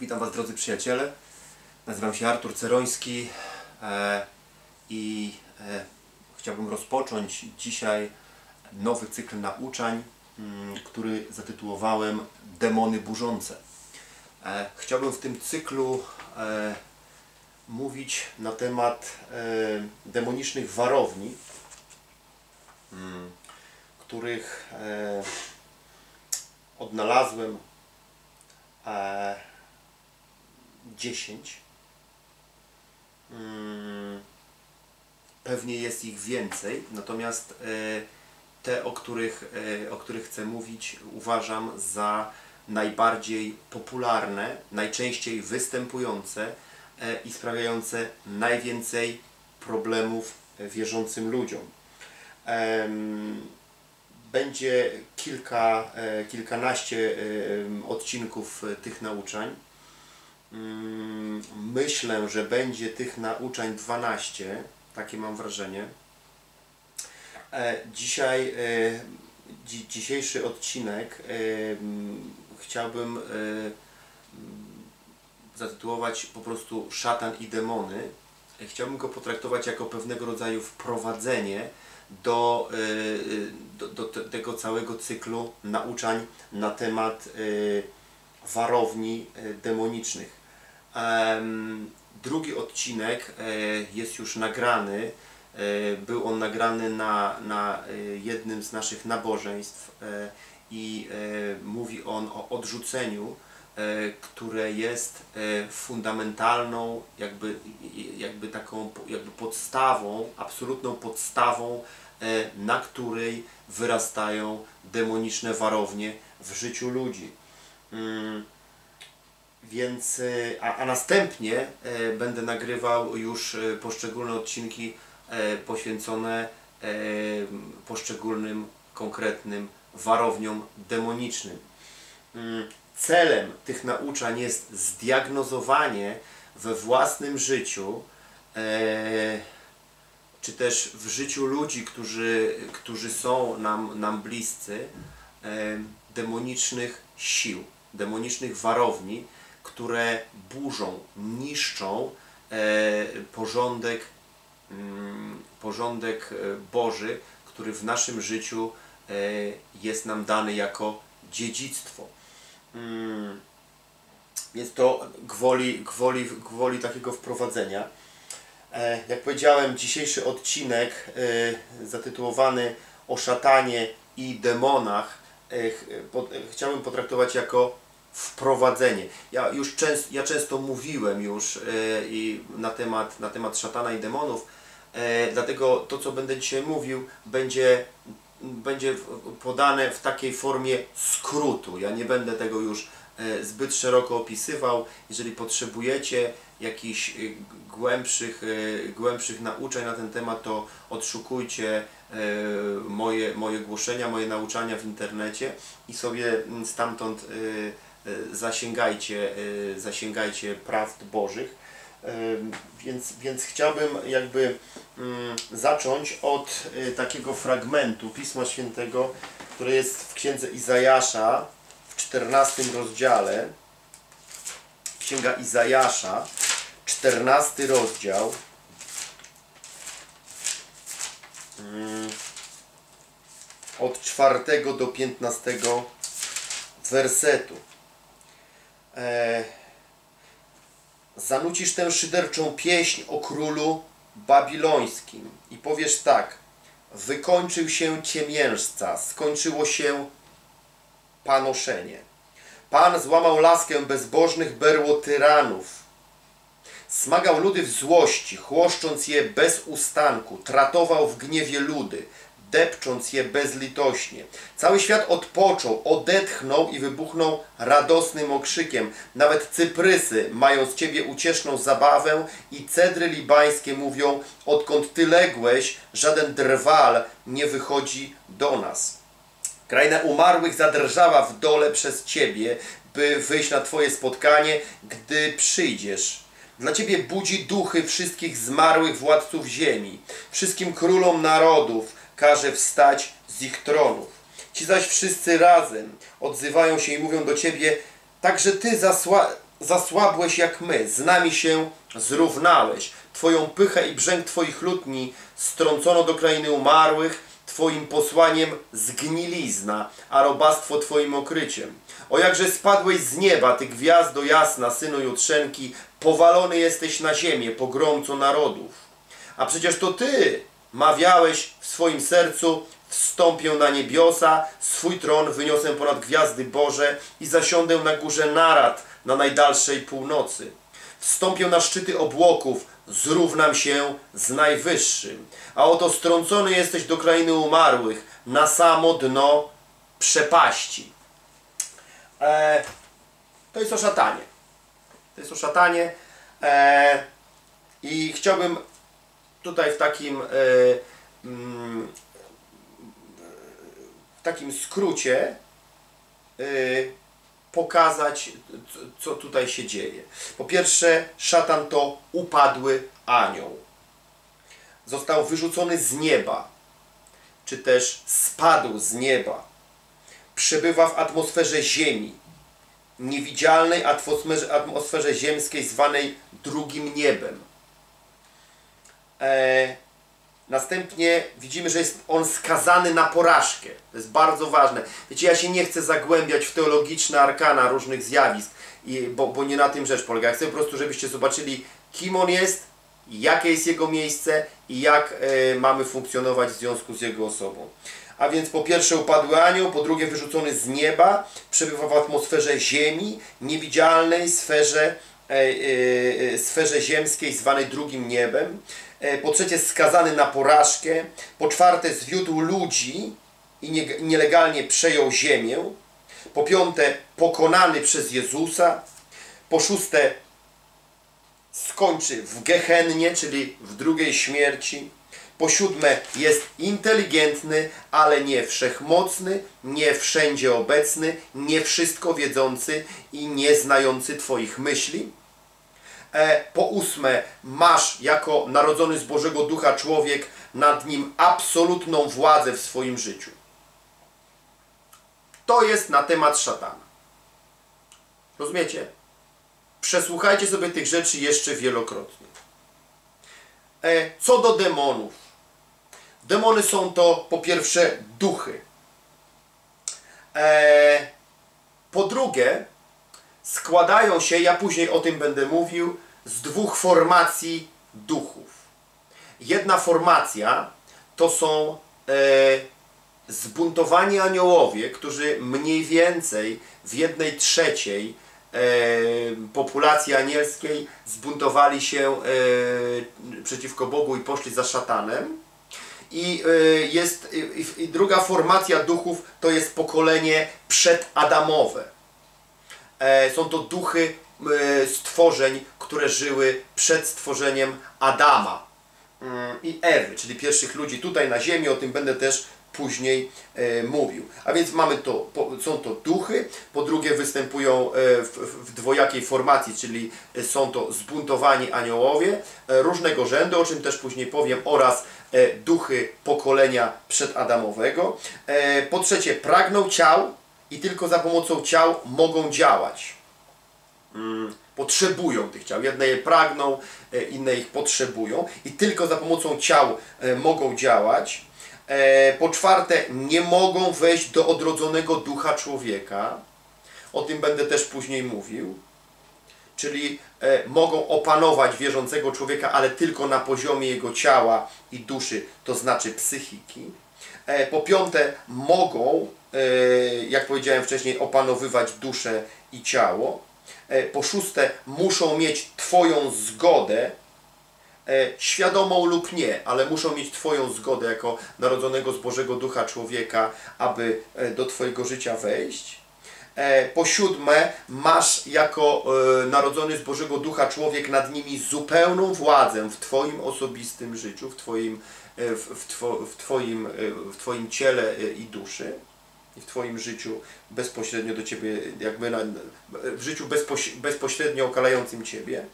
Witam Was drodzy przyjaciele. Nazywam się Artur Ceroński e, i e, chciałbym rozpocząć dzisiaj nowy cykl nauczań, mm, który zatytułowałem Demony burzące. E, chciałbym w tym cyklu mówić na temat demonicznych warowni, mm, których odnalazłem 10. Mm, Pewnie jest ich więcej, natomiast e, te, o których, e, o których chcę mówić, uważam za najbardziej popularne, najczęściej występujące e, i sprawiające najwięcej problemów wierzącym ludziom. Będzie kilka, kilkanaście odcinków tych nauczań. Mm, Myślę, że będzie tych nauczań 12, takie mam wrażenie. E, Dzisiaj, e, dzi, dzisiejszy odcinek e, m, chciałbym e, m, zatytułować po prostu Szatan i demony. Chciałbym go potraktować jako pewnego rodzaju wprowadzenie do, do, do te- tego całego cyklu nauczań na temat warowni demonicznych. Drugi odcinek e, jest już nagrany. E, Był on nagrany na, na e, jednym z naszych nabożeństw i mówi on o odrzuceniu, które jest fundamentalną, jakby, jakby taką jakby podstawą, absolutną podstawą, na której wyrastają demoniczne warownie w życiu ludzi. Więc, e, a, a następnie e, będę nagrywał już e, poszczególne odcinki poświęcone poszczególnym konkretnym warowniom demonicznym. Mm, Celem tych nauczań jest zdiagnozowanie we własnym życiu, czy też w życiu ludzi, którzy, którzy są nam, nam bliscy, demonicznych sił, demonicznych warowni, które burzą, niszczą e, porządek, mm, porządek e, Boży, który w naszym życiu e, jest nam dany jako dziedzictwo. Mm, Więc to gwoli, gwoli, gwoli takiego wprowadzenia. Jak powiedziałem, dzisiejszy odcinek zatytułowany o szatanie i demonach chciałbym potraktować jako wprowadzenie. Ja już często, ja często mówiłem już e, i na temat, na temat szatana i demonów, e, dlatego to, co będę dzisiaj mówił, będzie, będzie podane w takiej formie skrótu. Ja nie będę tego już e, zbyt szeroko opisywał. Jeżeli potrzebujecie jakichś głębszych, głębszych nauczeń na ten temat, to odszukujcie moje, moje głoszenia, moje nauczania w internecie i sobie stamtąd zasięgajcie, e, zasięgajcie prawd Bożych. E, Więc, więc chciałbym jakby mm, zacząć od takiego fragmentu Pisma Świętego, które jest w księdze Izajasza w 14 rozdziale. Księga Izajasza, 14 rozdział. Mm, Od 4 do 15 wersetu. E, zanucisz tę szyderczą pieśń o królu babilońskim i powiesz tak. Wykończył się ciemiężca, skończyło się panoszenie. Pan złamał laskę bezbożnych berło tyranów. Smagał ludy w złości, chłoszcząc je bez ustanku, tratował w gniewie ludy, depcząc je bezlitośnie. Cały świat odpoczął, odetchnął i wybuchnął radosnym okrzykiem. Nawet cyprysy mają z Ciebie ucieszną zabawę i cedry libańskie mówią, odkąd Ty ległeś, żaden drwal nie wychodzi do nas. Kraina umarłych zadrżała w dole przez Ciebie, by wyjść na Twoje spotkanie, gdy przyjdziesz. Dla Ciebie budzi duchy wszystkich zmarłych władców ziemi. Wszystkim królom narodów każe wstać z ich tronów. Ci zaś wszyscy razem odzywają się i mówią do Ciebie, także Ty zasła... zasłabłeś jak my, z nami się zrównałeś. Twoją pychę i brzęk Twoich lutni strącono do krainy umarłych, Twoim posłaniem zgnilizna, a robactwo Twoim okryciem. O jakże spadłeś z nieba, Ty gwiazdo jasna, synu Jutrzenki, powalony jesteś na ziemię, pogromco narodów. A przecież to Ty mawiałeś swoim sercu, wstąpię na niebiosa, swój tron wyniosę ponad gwiazdy Boże i zasiądę na górze narad na najdalszej północy. Wstąpię na szczyty obłoków, zrównam się z najwyższym. A oto strącony jesteś do krainy umarłych, na samo dno przepaści. E, to jest o szatanie. To jest o szatanie. E, I chciałbym tutaj w takim, e, w takim skrócie e, pokazać, co tutaj się dzieje. Po pierwsze, szatan to upadły anioł. Został wyrzucony z nieba, czy też spadł z nieba. Przebywa w atmosferze ziemi, niewidzialnej atmosferze, atmosferze ziemskiej zwanej drugim niebem. E, Następnie widzimy, że jest on skazany na porażkę. To jest bardzo ważne. Wiecie, ja się nie chcę zagłębiać w teologiczne arkana różnych zjawisk, i, bo, bo nie na tym rzecz polega. Ja chcę po prostu, żebyście zobaczyli, kim on jest, jakie jest jego miejsce i jak e, mamy funkcjonować w związku z jego osobą. A więc po pierwsze upadły anioł, po drugie wyrzucony z nieba, przebywa w atmosferze ziemi, niewidzialnej sferze, e, sferze ziemskiej zwanej drugim niebem. E, po trzecie skazany na porażkę. Po czwarte zwiódł ludzi i nie, nielegalnie przejął ziemię. Po piąte pokonany przez Jezusa. Po szóste skończy w Gehennie, czyli w drugiej śmierci. Po siódme jest inteligentny, ale nie wszechmocny, nie wszędzie obecny, nie wszystko wiedzący i nie znający Twoich myśli. E, po ósme, masz jako narodzony z Bożego Ducha człowiek nad nim absolutną władzę w swoim życiu. To jest na temat szatana. Rozumiecie? Przesłuchajcie sobie tych rzeczy jeszcze wielokrotnie. E, co do demonów. Demony są to po pierwsze duchy. E, po drugie, składają się, ja później o tym będę mówił, z dwóch formacji duchów. Jedna formacja to są e, zbuntowani aniołowie, którzy mniej więcej w jednej trzeciej e, populacji anielskiej zbuntowali się e, przeciwko Bogu i poszli za szatanem. I e, jest i, druga formacja duchów to jest pokolenie przedadamowe. E, są to duchy e, stworzeń, które żyły przed stworzeniem Adama mm, i Ewy, czyli pierwszych ludzi tutaj na ziemi, o tym będę też później e, mówił. A więc mamy to, są to duchy, po drugie występują w, w dwojakiej formacji, czyli są to zbuntowani aniołowie różnego rzędu, o czym też później powiem, oraz duchy pokolenia przedadamowego. Po trzecie, pragną ciał i tylko za pomocą ciał mogą działać. Mm, potrzebują tych ciał. Jedne je pragną, e, inne ich potrzebują i tylko za pomocą ciał e, mogą działać. E, Po czwarte, nie mogą wejść do odrodzonego ducha człowieka. O tym będę też później mówił. Czyli mogą opanować wierzącego człowieka, ale tylko na poziomie jego ciała i duszy, to znaczy psychiki. Po piąte, mogą, jak powiedziałem wcześniej, opanowywać duszę i ciało. E, Po szóste, muszą mieć Twoją zgodę, e, świadomą lub nie, ale muszą mieć Twoją zgodę jako narodzonego z Bożego Ducha człowieka, aby e, do Twojego życia wejść. E, Po siódme, masz jako e, narodzony z Bożego Ducha człowiek nad nimi zupełną władzę w Twoim osobistym życiu, w Twoim, e, w, w, w, twoim, e, w twoim ciele e, i duszy i w Twoim życiu bezpośrednio do Ciebie, jakby na, w życiu bezpoś, bezpośrednio okalającym Ciebie.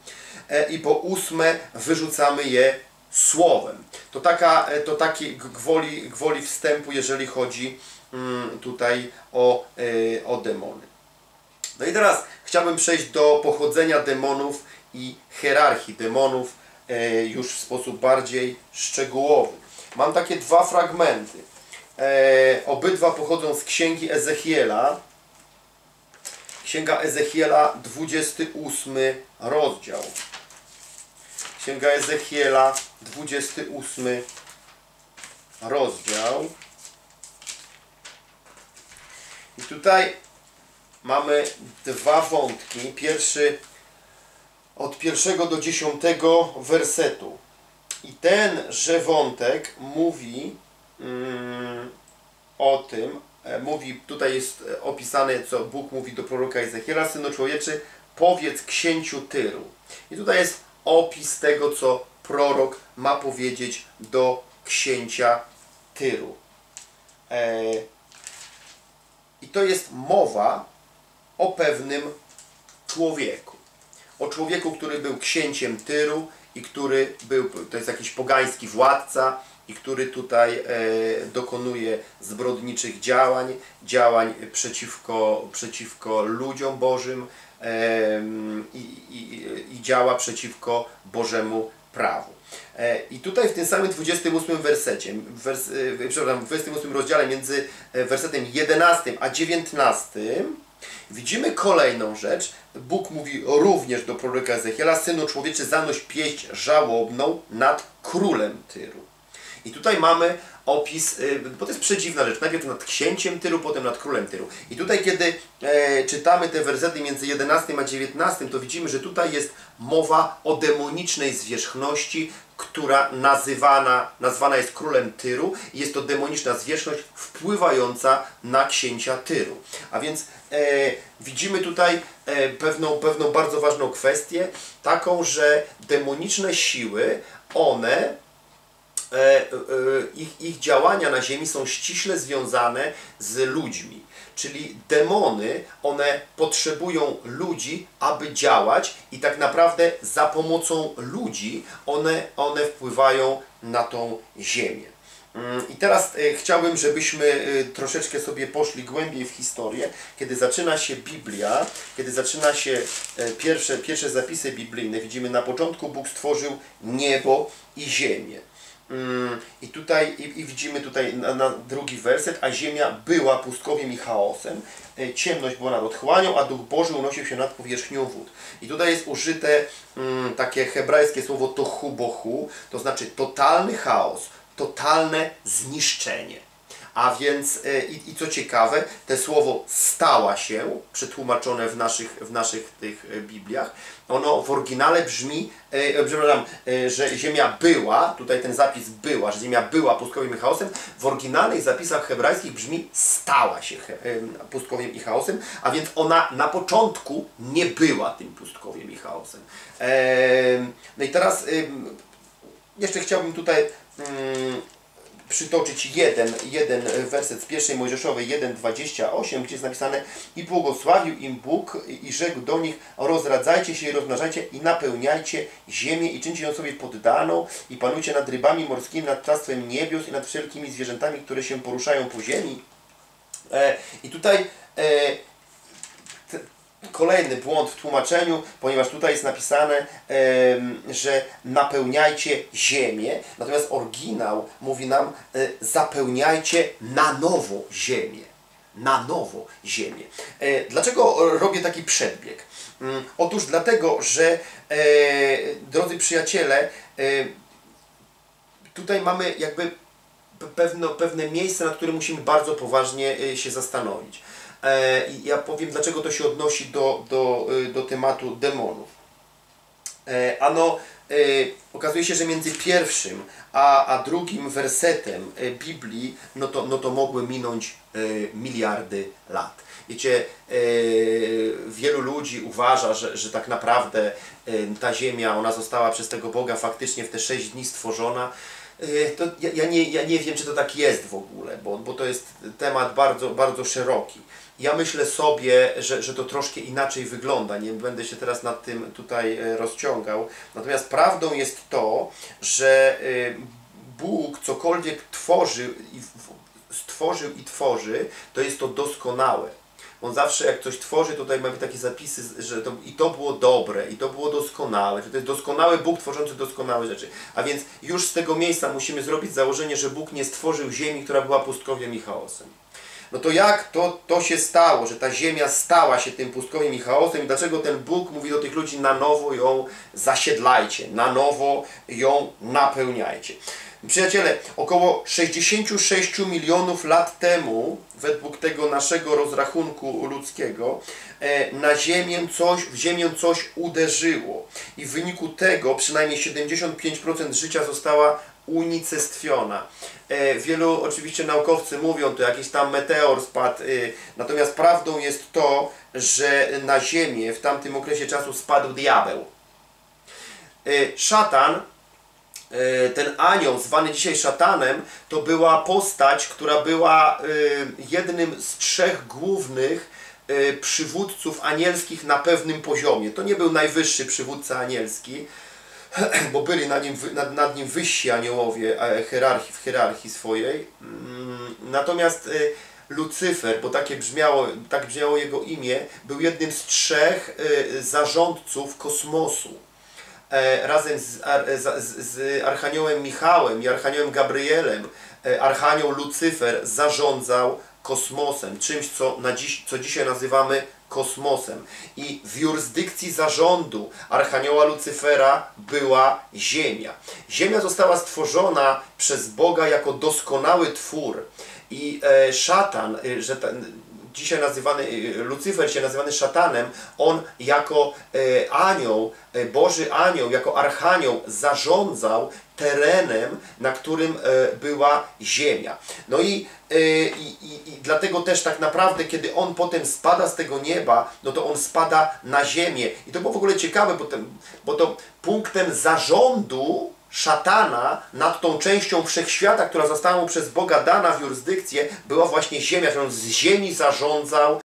E, I po ósme, wyrzucamy je słowem. To, taka, e, to taki gwoli, gwoli wstępu, jeżeli chodzi mm, tutaj o, e, o demony. No i teraz chciałbym przejść do pochodzenia demonów i hierarchii demonów już w sposób bardziej szczegółowy. Mam takie dwa fragmenty. E, obydwa pochodzą z księgi Ezechiela. Księga Ezechiela, 28 rozdział. Księga Ezechiela, 28 rozdział. I tutaj mamy dwa wątki. Pierwszy od pierwszego do dziesiątego wersetu. I tenże wątek mówi o tym, e, mówi, tutaj jest e, opisane, co Bóg mówi do proroka Ezechiela, synu człowieczy, powiedz księciu Tyru. I tutaj jest opis tego, co prorok ma powiedzieć do księcia Tyru. E, I to jest mowa o pewnym człowieku. O człowieku, który był księciem Tyru i który był, to jest jakiś pogański władca i który tutaj e, dokonuje zbrodniczych działań, działań przeciwko, przeciwko ludziom Bożym e, i, i, i działa przeciwko Bożemu prawu. E, I tutaj w tym samym 28 wersecie, wers, przepraszam, w 28 rozdziale między wersetem 11 a 19 widzimy kolejną rzecz. Bóg mówi również do proroka Ezechiela, synu człowieczy, zanoś pieść żałobną nad królem Tyru. I tutaj mamy opis, y, bo to jest przedziwna rzecz, najpierw nad księciem Tyru, potem nad królem Tyru. I tutaj kiedy e, czytamy te wersety między 11 a 19, to widzimy, że tutaj jest mowa o demonicznej zwierzchności, która nazywana, nazwana jest królem Tyru jest to demoniczna zwierzchność wpływająca na księcia Tyru. A więc e, widzimy tutaj e, pewną, pewną bardzo ważną kwestię, taką, że demoniczne siły, one ich, ich działania na Ziemi są ściśle związane z ludźmi. Czyli demony, one potrzebują ludzi, aby działać i tak naprawdę za pomocą ludzi one, one wpływają na tą ziemię. Mm, I teraz e, chciałbym, żebyśmy troszeczkę sobie poszli głębiej w historię, kiedy zaczyna się Biblia, kiedy zaczyna się pierwsze, pierwsze zapisy biblijne. Widzimy, na początku Bóg stworzył niebo i ziemię. Mm, I tutaj i, i widzimy tutaj na, na, drugi werset, a ziemia była pustkowiem i chaosem, e, ciemność była nad otchłanią, a Duch Boży unosił się nad powierzchnią wód. I tutaj jest użyte mm, takie hebrajskie słowo tohu bohu, to znaczy totalny chaos, totalne zniszczenie. A więc, e, i, i co ciekawe, te słowo stała się, przetłumaczone w naszych, w naszych tych e, Bibliach, ono w oryginale brzmi, e, przepraszam, e, że ziemia była, tutaj ten zapis była, że ziemia była pustkowiem i chaosem, w oryginalnych zapisach hebrajskich brzmi stała się e, pustkowiem i chaosem, a więc ona na początku nie była tym pustkowiem i chaosem. E, no i teraz e, jeszcze chciałbym tutaj przytoczyć jeden, jeden werset z pierwszej Mojżeszowej 1,28, gdzie jest napisane i błogosławił im Bóg i rzekł do nich rozradzajcie się i rozmnażajcie i napełniajcie ziemię i czyńcie ją sobie poddaną i panujcie nad rybami morskimi, nad ptactwem niebios i nad wszelkimi zwierzętami, które się poruszają po ziemi. E, I tutaj e, kolejny błąd w tłumaczeniu, ponieważ tutaj jest napisane, że napełniajcie ziemię, natomiast oryginał mówi nam e, zapełniajcie na nowo ziemię. Na nowo ziemię. E, dlaczego robię taki przedbieg? Mm, otóż dlatego, że e, drodzy przyjaciele, tutaj mamy jakby pewne, pewne miejsce, nad którym musimy bardzo poważnie się zastanowić. E, ja powiem, dlaczego to się odnosi do, do, y, do tematu demonów. E, ano, e, okazuje się, że między pierwszym a, a drugim wersetem Biblii, no to, no to mogły minąć miliardy lat. Wiecie, wielu ludzi uważa, że, że tak naprawdę ta ziemia, ona została przez tego Boga faktycznie w te sześć dni stworzona. To ja, ja, nie, ja nie wiem, czy to tak jest w ogóle, bo, bo to jest temat bardzo, bardzo szeroki. Ja myślę sobie, że, że to troszkę inaczej wygląda. Nie będę się teraz nad tym tutaj e, rozciągał. Natomiast prawdą jest to, że e, Bóg cokolwiek tworzył i stworzył i tworzy, to jest to doskonałe. On zawsze jak coś tworzy, tutaj mamy takie zapisy, że to, i to było dobre, i to było doskonałe, że to jest doskonały Bóg tworzący doskonałe rzeczy. A więc już z tego miejsca musimy zrobić założenie, że Bóg nie stworzył ziemi, która była pustkowiem i chaosem. No to jak to, to się stało, że ta ziemia stała się tym pustkowiem i chaosem i dlaczego ten Bóg mówi do tych ludzi na nowo ją zasiedlajcie, na nowo ją napełniajcie. Przyjaciele, około 66 milionów lat temu, według tego naszego rozrachunku ludzkiego, e, na ziemię coś, w ziemię coś uderzyło. I w wyniku tego przynajmniej 75% życia została unicestwiona. E, wielu oczywiście naukowcy mówią, to jakiś tam meteor spadł, e, natomiast prawdą jest to, że na Ziemię w tamtym okresie czasu spadł diabeł. Szatan E, ten anioł, zwany dzisiaj szatanem, to była postać, która była jednym z trzech głównych przywódców anielskich na pewnym poziomie. To nie był najwyższy przywódca anielski, bo byli nad nim, nad, nad nim wyżsi aniołowie hierarchii, w hierarchii swojej. Mm, natomiast Lucyfer, bo takie brzmiało, tak brzmiało jego imię, był jednym z trzech zarządców kosmosu. E, razem z, z, z Archaniołem Michałem i Archaniołem Gabrielem, e, Archanioł Lucyfer zarządzał kosmosem, czymś, co, na dziś, co dzisiaj nazywamy kosmosem. I w jurysdykcji zarządu Archanioła Lucyfera była Ziemia. Ziemia została stworzona przez Boga jako doskonały twór. I e, szatan, e, że ten, dzisiaj nazywany, y, Lucyfer się nazywany szatanem, on jako e, anioł, e, Boży anioł, jako archanioł zarządzał terenem, na którym e, była ziemia. No i, i, i, i dlatego też tak naprawdę, kiedy on potem spada z tego nieba, no to on spada na ziemię. I to było w ogóle ciekawe, bo, ten, bo to punktem zarządu szatana nad tą częścią wszechświata, która została mu przez Boga dana w jurysdykcję, była właśnie ziemia, że on z ziemi zarządzał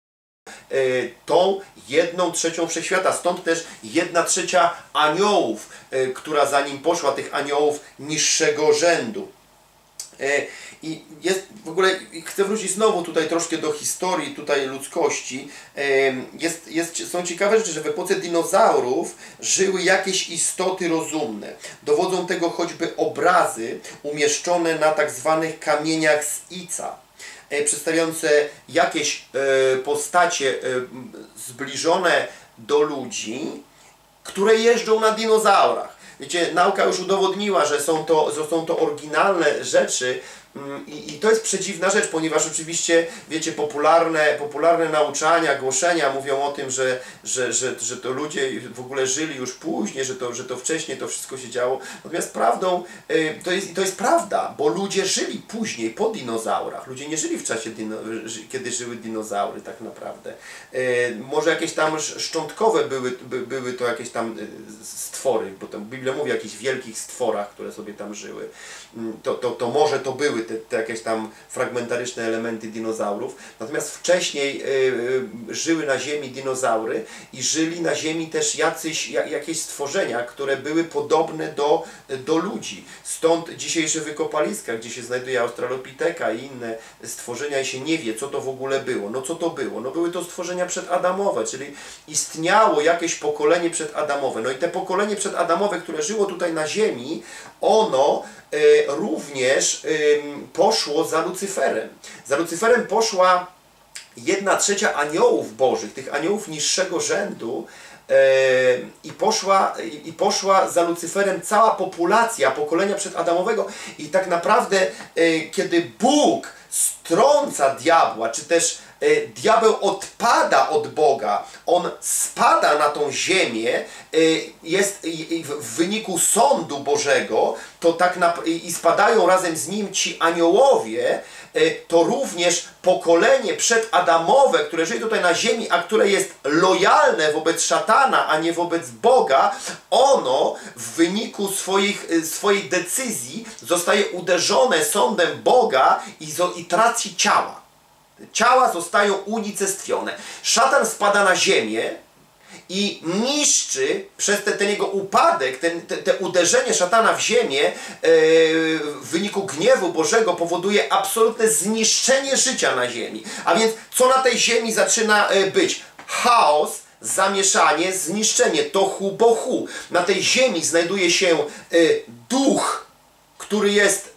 y, tą jedną trzecią wszechświata. Stąd też jedna trzecia aniołów, y, która za nim poszła, tych aniołów niższego rzędu. Y, i jest w ogóle, chcę wrócić znowu tutaj troszkę do historii tutaj ludzkości. Jest, jest, są ciekawe rzeczy, że w epoce dinozaurów żyły jakieś istoty rozumne. Dowodzą tego choćby obrazy umieszczone na tak zwanych kamieniach z Ica e, przedstawiające jakieś e, postacie e, zbliżone do ludzi, które jeżdżą na dinozaurach. Wiecie, nauka już udowodniła, że są to, że są to oryginalne rzeczy, I, I, to jest przedziwna rzecz, ponieważ oczywiście, wiecie, popularne, popularne nauczania, głoszenia mówią o tym, że, że, że, że to ludzie w ogóle żyli już później, że to, że to wcześniej to wszystko się działo. Natomiast prawdą, y, to jest, to jest prawda, bo ludzie żyli później, po dinozaurach. Ludzie nie żyli w czasie, dino, kiedy żyły dinozaury tak naprawdę. Y, może jakieś tam szczątkowe były, by, były to jakieś tam y, stwory, bo tam Biblia mówi o jakichś wielkich stworach, które sobie tam żyły. Mm, to, to, to może to były były te, te jakieś tam fragmentaryczne elementy dinozaurów. Natomiast wcześniej y, y, żyły na Ziemi dinozaury i żyli na Ziemi też jacyś, jak, jakieś stworzenia, które były podobne do, do ludzi. Stąd dzisiejsze wykopaliska, gdzie się znajduje Australopiteka i inne stworzenia i się nie wie, co to w ogóle było. No co to było? No były to stworzenia przedadamowe, czyli istniało jakieś pokolenie przedadamowe. No i te pokolenie przedadamowe, które żyło tutaj na Ziemi, ono Y, również poszło za Lucyferem. Za Lucyferem poszła jedna trzecia aniołów bożych, tych aniołów niższego rzędu, y, i poszła, i poszła za Lucyferem cała populacja pokolenia przedadamowego i tak naprawdę y, kiedy Bóg strąca diabła, czy też E, diabeł odpada od Boga, on spada na tą ziemię, e, jest w wyniku sądu Bożego, to tak na, i spadają razem z nim ci aniołowie, e, to również pokolenie przedadamowe, które żyje tutaj na ziemi, a które jest lojalne wobec szatana, a nie wobec Boga, ono w wyniku swoich, swojej decyzji zostaje uderzone sądem Boga i, i traci ciała. Ciała zostają unicestwione. Szatan spada na ziemię i niszczy przez te, ten jego upadek, ten, te, te uderzenie szatana w ziemię e, w wyniku gniewu Bożego powoduje absolutne zniszczenie życia na ziemi. A więc co na tej ziemi zaczyna e, być? Chaos, zamieszanie, zniszczenie, tohu bohu. Na tej ziemi znajduje się e, duch, który jest,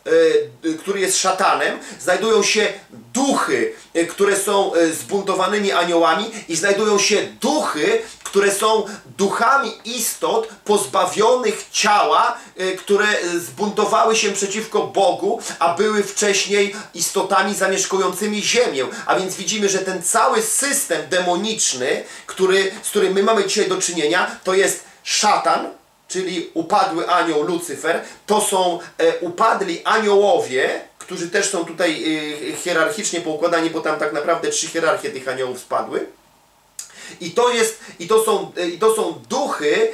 który jest szatanem, znajdują się duchy, które są e, zbuntowanymi aniołami i znajdują się duchy, które są duchami istot pozbawionych ciała, które zbuntowały się przeciwko Bogu, a były wcześniej istotami zamieszkującymi ziemię. A więc widzimy, że ten cały system demoniczny, który, z którym my mamy dzisiaj do czynienia, to jest szatan, czyli upadły anioł Lucyfer, to są e, upadli aniołowie, którzy też są tutaj e, hierarchicznie poukładani, bo tam tak naprawdę trzy hierarchie tych aniołów spadły. I to, jest, i, to są, e, I to są duchy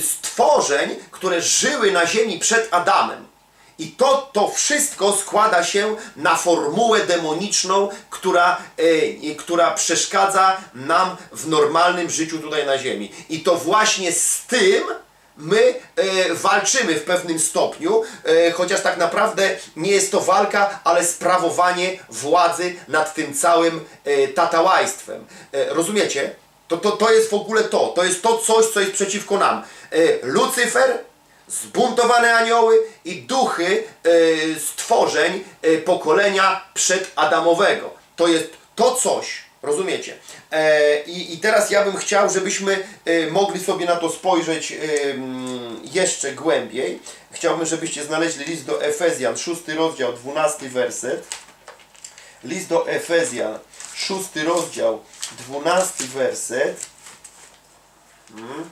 stworzeń, które żyły na ziemi przed Adamem. I to, to wszystko składa się na formułę demoniczną, która, e, która przeszkadza nam w normalnym życiu tutaj na ziemi. I to właśnie z tym my e, walczymy w pewnym stopniu, e, chociaż tak naprawdę nie jest to walka, ale sprawowanie władzy nad tym całym e, tatałajstwem. E, rozumiecie? To, to, to jest w ogóle to. To jest to coś, co jest przeciwko nam. E, Lucyfer, zbuntowane anioły i duchy e, stworzeń e, pokolenia przedadamowego. To jest to coś, Rozumiecie? E, i, I teraz ja bym chciał, żebyśmy e, mogli sobie na to spojrzeć e, jeszcze głębiej. Chciałbym, żebyście znaleźli list do Efezjan, 6 rozdział, 12 werset. List do Efezjan, 6 rozdział, 12 werset. Hmm.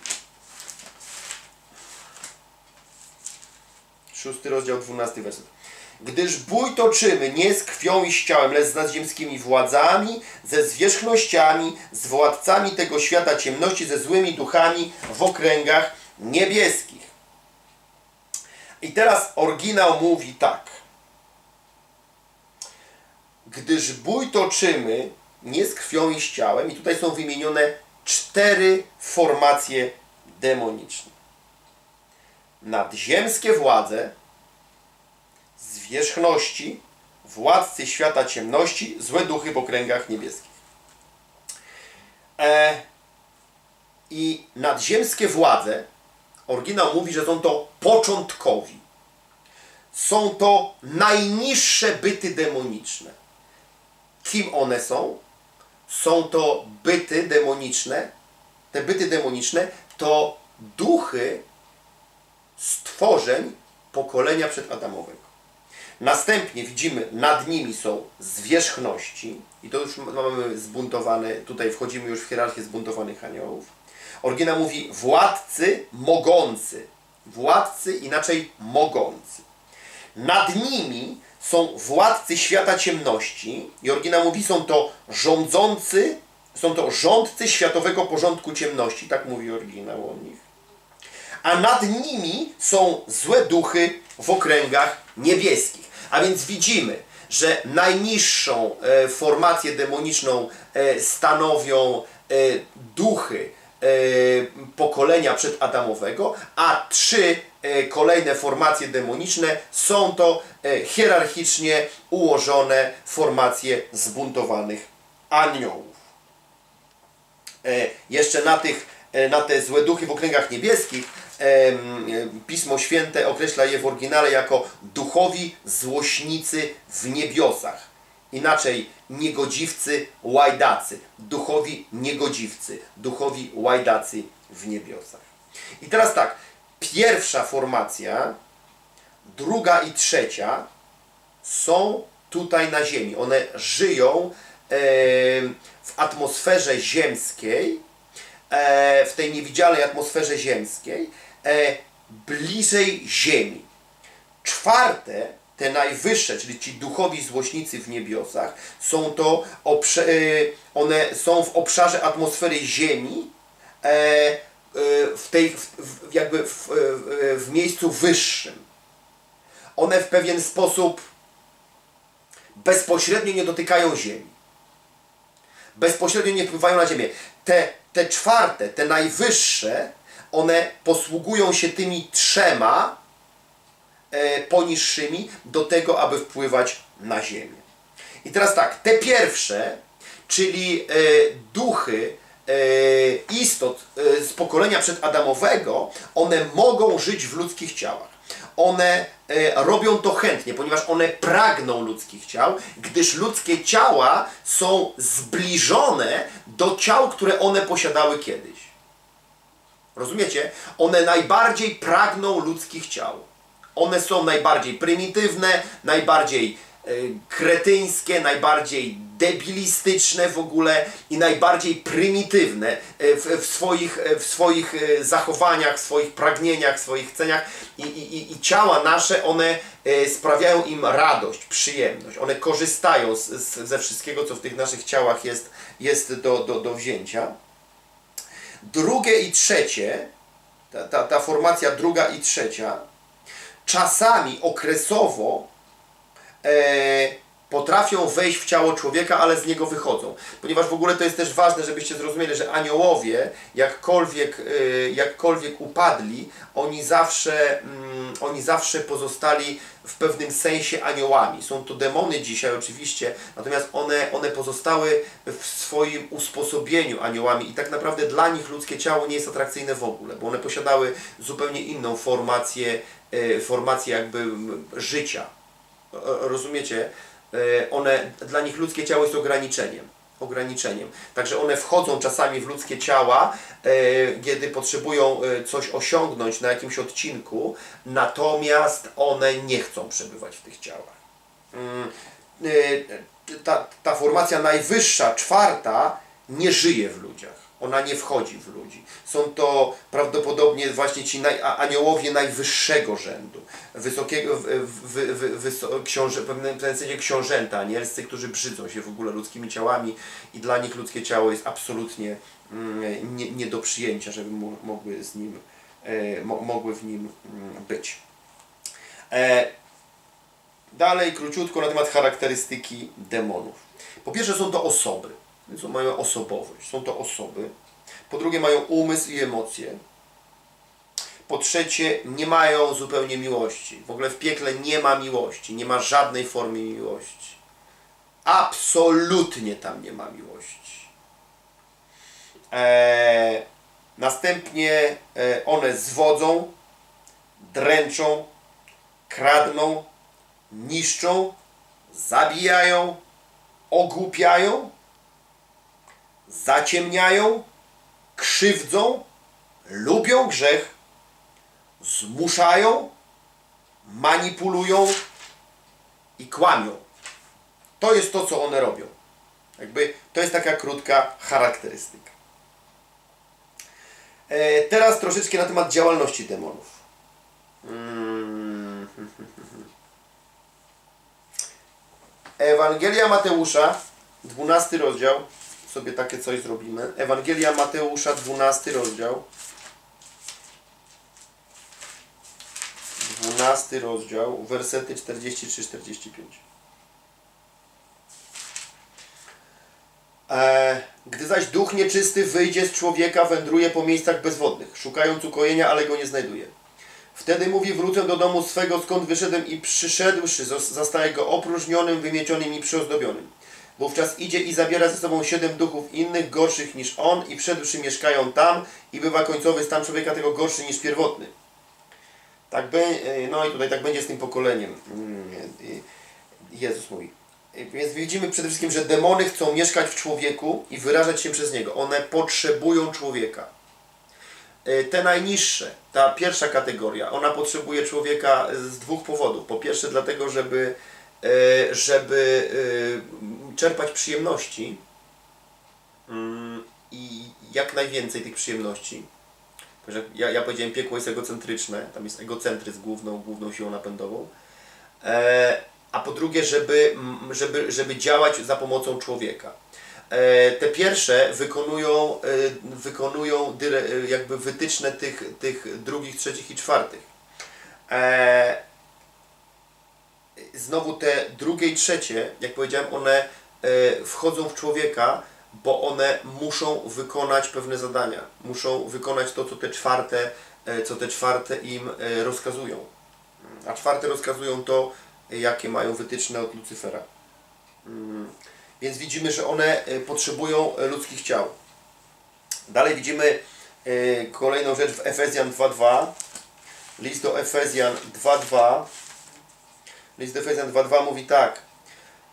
6 rozdział, 12 werset. Gdyż bój toczymy nie z krwią i z ciałem, lecz z nadziemskimi władzami, ze zwierzchnościami, z władcami tego świata ciemności, ze złymi duchami w okręgach niebieskich. I teraz oryginał mówi tak. Gdyż bój toczymy nie z krwią i z ciałem, i tutaj są wymienione cztery formacje demoniczne. Nadziemskie władze, zwierzchności, władcy świata ciemności, złe duchy w okręgach niebieskich. E, I nadziemskie władze, oryginał mówi, że są to początkowi. Są to najniższe byty demoniczne. Kim one są? Są to byty demoniczne. Te byty demoniczne to duchy stworzeń pokolenia przedadamowego. Następnie widzimy, nad nimi są zwierzchności i to już mamy zbuntowane, tutaj wchodzimy już w hierarchię zbuntowanych aniołów. Oryginał mówi władcy mogący. Władcy, inaczej mogący. Nad nimi są władcy świata ciemności i oryginał mówi są to rządzący, są to rządcy światowego porządku ciemności, tak mówi oryginał o nich. A nad nimi są złe duchy w okręgach niebieskich. A więc widzimy, że najniższą e, formację demoniczną e, stanowią e, duchy pokolenia przedadamowego, a trzy kolejne formacje demoniczne są to hierarchicznie ułożone formacje zbuntowanych aniołów. Jeszcze na, tych, na te złe duchy w okręgach niebieskich Pismo Święte określa je w oryginale jako duchowi złośnicy w niebiosach. Inaczej niegodziwcy, łajdacy. Duchowi niegodziwcy, duchowi łajdacy w niebiosach. I teraz tak, pierwsza formacja, druga i trzecia są tutaj na ziemi. One żyją w atmosferze ziemskiej, e, w tej niewidzialnej atmosferze ziemskiej bliżej Ziemi. Czwarte, te najwyższe, czyli ci duchowi złośnicy w niebiosach, są to e, one są w obszarze atmosfery Ziemi, e, e, w tej, w, jakby w, w miejscu wyższym. One w pewien sposób bezpośrednio nie dotykają Ziemi. Bezpośrednio nie wpływają na Ziemię. Te te czwarte, te najwyższe, one posługują się tymi trzema e, poniższymi do tego, aby wpływać na ziemię. I teraz tak, te pierwsze, czyli e, duchy e, istot z pokolenia przedadamowego, one mogą żyć w ludzkich ciałach. One robią to chętnie, ponieważ one pragną ludzkich ciał, gdyż ludzkie ciała są zbliżone do ciał, które one posiadały kiedyś. Rozumiecie? One najbardziej pragną ludzkich ciał. One są najbardziej prymitywne, najbardziej e, kretyńskie, najbardziej debilistyczne w ogóle i najbardziej prymitywne e, w, w, swoich, e, w swoich zachowaniach, w swoich pragnieniach, w swoich chceniach i, i, i ciała nasze, one sprawiają im radość, przyjemność. One korzystają z, z, ze wszystkiego, co w tych naszych ciałach jest, jest do, do, do wzięcia. Drugie i trzecie, ta, ta, ta formacja druga i trzecia, czasami okresowo e, potrafią wejść w ciało człowieka, ale z niego wychodzą. Ponieważ w ogóle to jest też ważne, żebyście zrozumieli, że aniołowie, jakkolwiek, e, jakkolwiek upadli, oni zawsze, mm, oni zawsze pozostali w pewnym sensie aniołami. Są to demony dzisiaj oczywiście, natomiast one, one pozostały w swoim usposobieniu aniołami i tak naprawdę dla nich ludzkie ciało nie jest atrakcyjne w ogóle, bo one posiadały zupełnie inną formację, e, formację jakby życia. E, Rozumiecie? E, One, dla nich ludzkie ciało jest ograniczeniem. Ograniczeniem. Także one wchodzą czasami w ludzkie ciała, e, kiedy potrzebują e, coś osiągnąć na jakimś odcinku, natomiast one nie chcą przebywać w tych ciałach. Mm, e, Ta, ta formacja najwyższa, czwarta, nie żyje w ludziach. Ona nie wchodzi w ludzi. Są to prawdopodobnie właśnie ci naj, aniołowie najwyższego rzędu. Wysokiego, w, w, w, wyso, książę, w pewnym sensie książęta anielscy, którzy brzydzą się w ogóle ludzkimi ciałami i dla nich ludzkie ciało jest absolutnie mm, nie, nie do przyjęcia, żeby mogły z nim, e, mo, mogły w nim mm, być. E, Dalej króciutko na temat charakterystyki demonów. Po pierwsze są to osoby, więc mają osobowość, są to osoby. Po drugie mają umysł i emocje. Po trzecie nie mają zupełnie miłości. W ogóle w piekle nie ma miłości, nie ma żadnej formy miłości. Absolutnie tam nie ma miłości. Eee, następnie e, one zwodzą, dręczą, kradną, niszczą, zabijają, ogłupiają, zaciemniają, krzywdzą, lubią grzech, zmuszają, manipulują i kłamią. To jest to, co one robią. Jakby to jest taka krótka charakterystyka. E, teraz troszeczkę na temat działalności demonów. Mm. Ewangelia Mateusza, 12 rozdział, sobie takie coś zrobimy. Ewangelia Mateusza, 12 rozdział. 12 rozdział, wersety 43-45. E, Gdy zaś duch nieczysty wyjdzie z człowieka, wędruje po miejscach bezwodnych, szukając ukojenia, ale go nie znajduje. Wtedy mówi, wrócę do domu swego, skąd wyszedłem i przyszedłszy, zastaje go opróżnionym, wymiecionym i przyozdobionym. Wówczas idzie i zabiera ze sobą siedem duchów innych, gorszych niż on i wszedłszy mieszkają tam i bywa końcowy stan człowieka tego gorszy niż pierwotny. Tak be, no i tutaj tak będzie z tym pokoleniem. Mm, i- Jezus mówi. Więc widzimy przede wszystkim, że demony chcą mieszkać w człowieku i wyrażać się przez niego. One potrzebują człowieka. E, Te najniższe, ta pierwsza kategoria, ona potrzebuje człowieka z dwóch powodów. Po pierwsze dlatego, żeby, e, żeby e, czerpać przyjemności mm, i jak najwięcej tych przyjemności. Ja, ja powiedziałem, piekło jest egocentryczne, tam jest egocentryzm główną, główną siłą napędową. E, a po drugie, żeby, żeby, żeby działać za pomocą człowieka. E, te pierwsze wykonują, e, wykonują e, jakby wytyczne tych, tych drugich, trzecich i czwartych. Znowu te drugie i trzecie, jak powiedziałem, one e, wchodzą w człowieka bo one muszą wykonać pewne zadania. Muszą wykonać to, co te czwarte, e, co te czwarte im e, rozkazują. A czwarte rozkazują to, jakie mają wytyczne od Lucyfera. Mm. Więc widzimy, że one potrzebują ludzkich ciał. Dalej widzimy kolejną rzecz w Efezjan 2.2. List do Efezjan 2.2. List Efezjan 2.2 mówi tak.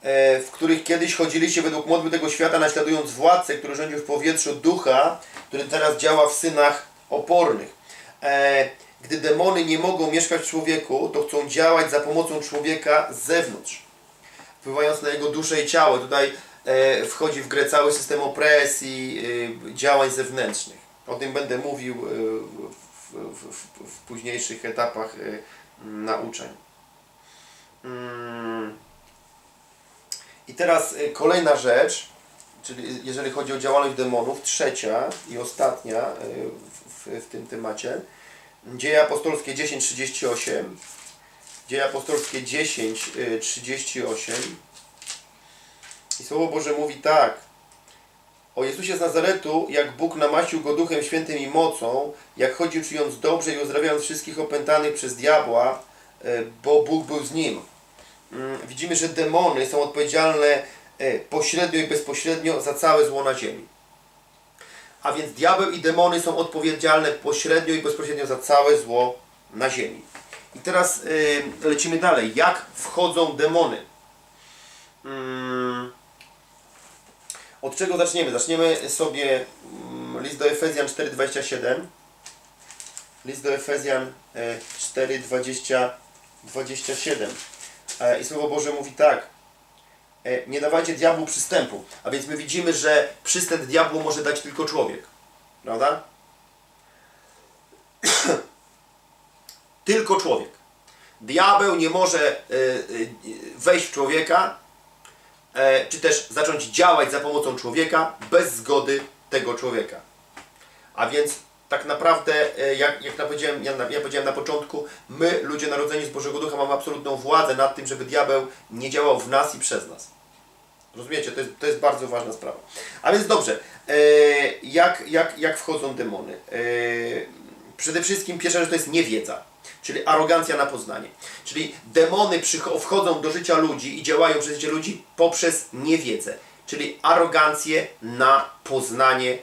E, w których kiedyś chodziliście według modły tego świata, naśladując władcę, który rządził w powietrzu ducha, który teraz działa w synach opornych. E, gdy demony nie mogą mieszkać w człowieku, to chcą działać za pomocą człowieka z zewnątrz, wpływając na jego duszę i ciało. Tutaj e, wchodzi w grę cały system opresji, działań zewnętrznych. O tym będę mówił w, w, w, w późniejszych etapach nauczeń. Mm. I teraz y, kolejna rzecz, czyli jeżeli chodzi o działalność demonów, trzecia i ostatnia y, w, w, w tym temacie. Dzieje apostolskie 10:38. Dzieje apostolskie 10:38. I Słowo Boże mówi tak. O Jezusie z Nazaretu, jak Bóg namaścił go duchem świętym i mocą, jak chodził czyniąc dobrze i uzdrawiając wszystkich opętanych przez diabła, bo Bóg był z nim. Mm, widzimy, że demony są odpowiedzialne e, pośrednio i bezpośrednio za całe zło na ziemi. A więc diabeł i demony są odpowiedzialne pośrednio i bezpośrednio za całe zło na ziemi. I teraz y, lecimy dalej. Jak wchodzą demony? Mm. Od czego zaczniemy? Zaczniemy sobie mm, list do Efezjan 4,27. List do Efezjan e, 4,27. E, I Słowo Boże mówi tak. E, Nie dawajcie diabłu przystępu. A więc my widzimy, że przystęp diabłu może dać tylko człowiek. Prawda? tylko człowiek. Diabeł nie może e, wejść w człowieka, czy też zacząć działać za pomocą człowieka bez zgody tego człowieka. A więc tak naprawdę, e, jak, jak ja, powiedziałem, ja, ja powiedziałem na początku, my, ludzie narodzeni z Bożego Ducha, mamy absolutną władzę nad tym, żeby diabeł nie działał w nas i przez nas. Rozumiecie? To jest, to jest bardzo ważna sprawa. A więc dobrze, e, jak, jak, jak wchodzą demony? E, przede wszystkim pierwsza rzecz to jest niewiedza, czyli arogancja na poznanie. Czyli demony wchodzą do życia ludzi i działają przez życie ludzi poprzez niewiedzę, czyli arogancję na poznanie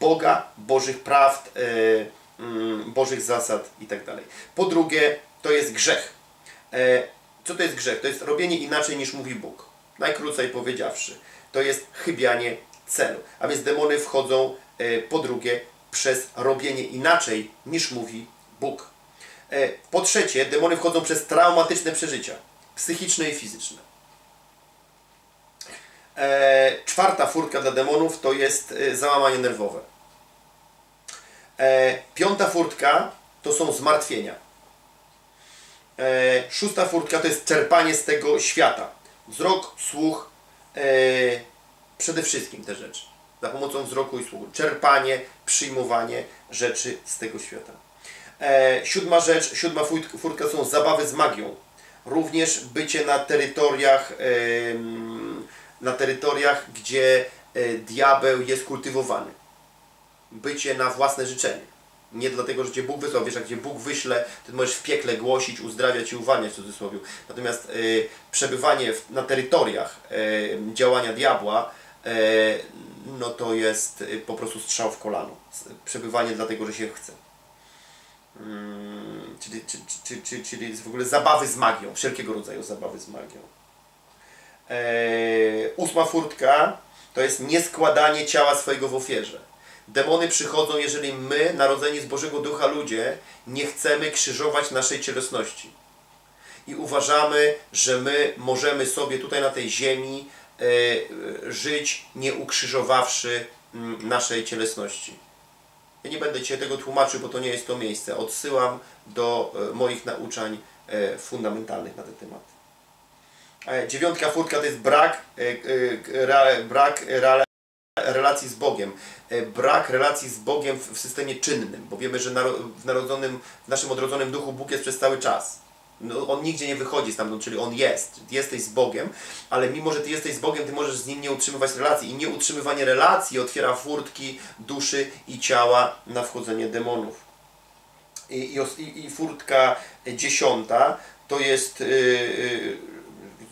Boga, Bożych prawd, e, mm, Bożych zasad itd. Po drugie, to jest grzech. E, Co to jest grzech? To jest robienie inaczej niż mówi Bóg. Najkrócej powiedziawszy. To jest chybianie celu. A więc demony wchodzą e, po drugie przez robienie inaczej niż mówi Bóg. Po trzecie, demony wchodzą przez traumatyczne przeżycia psychiczne i fizyczne. E, czwarta furtka dla demonów to jest e, załamanie nerwowe. E, piąta furtka to są zmartwienia. E, szósta furtka to jest czerpanie z tego świata. Wzrok, słuch, e, przede wszystkim te rzeczy. Za pomocą wzroku i słuchu. Czerpanie, przyjmowanie rzeczy z tego świata. E, siódma rzecz, siódma furt- furtka są zabawy z magią. Również bycie na terytoriach, na terytoriach, gdzie e, diabeł jest kultywowany. Bycie na własne życzenie. Nie dlatego, że Cię Bóg wysłał, wiesz, jak Cię Bóg wyśle, Ty możesz w piekle głosić, uzdrawiać i uwalniać w cudzysłowie. Natomiast e, przebywanie w, na terytoriach e, działania diabła, e, no to jest po prostu strzał w kolano. Przebywanie dlatego, że się chce. Mm, czyli, czy, czy, czy, czyli w ogóle zabawy z magią, wszelkiego rodzaju zabawy z magią. Eee, ósma furtka to jest nieskładanie ciała swojego w ofierze. Demony przychodzą, jeżeli my, narodzeni z Bożego Ducha ludzie, nie chcemy krzyżować naszej cielesności. I uważamy, że my możemy sobie tutaj na tej ziemi e, żyć, nie ukrzyżowawszy mm, naszej cielesności. Ja nie będę Cię tego tłumaczył, bo to nie jest to miejsce. Odsyłam do e, moich nauczań e, fundamentalnych na ten temat. E, Dziewiątka furtka to jest brak, e, e, brak re, relacji z Bogiem. Brak relacji z Bogiem w, systemie czynnym, bo wiemy, że w, narodzonym, w naszym odrodzonym duchu Bóg jest przez cały czas. No, on nigdzie nie wychodzi stamtąd, czyli on jest. Jesteś z Bogiem, ale mimo, że ty jesteś z Bogiem, ty możesz z nim nie utrzymywać relacji. I nieutrzymywanie relacji otwiera furtki duszy i ciała na wchodzenie demonów. I, i, i furtka dziesiąta to jest. Yy, yy,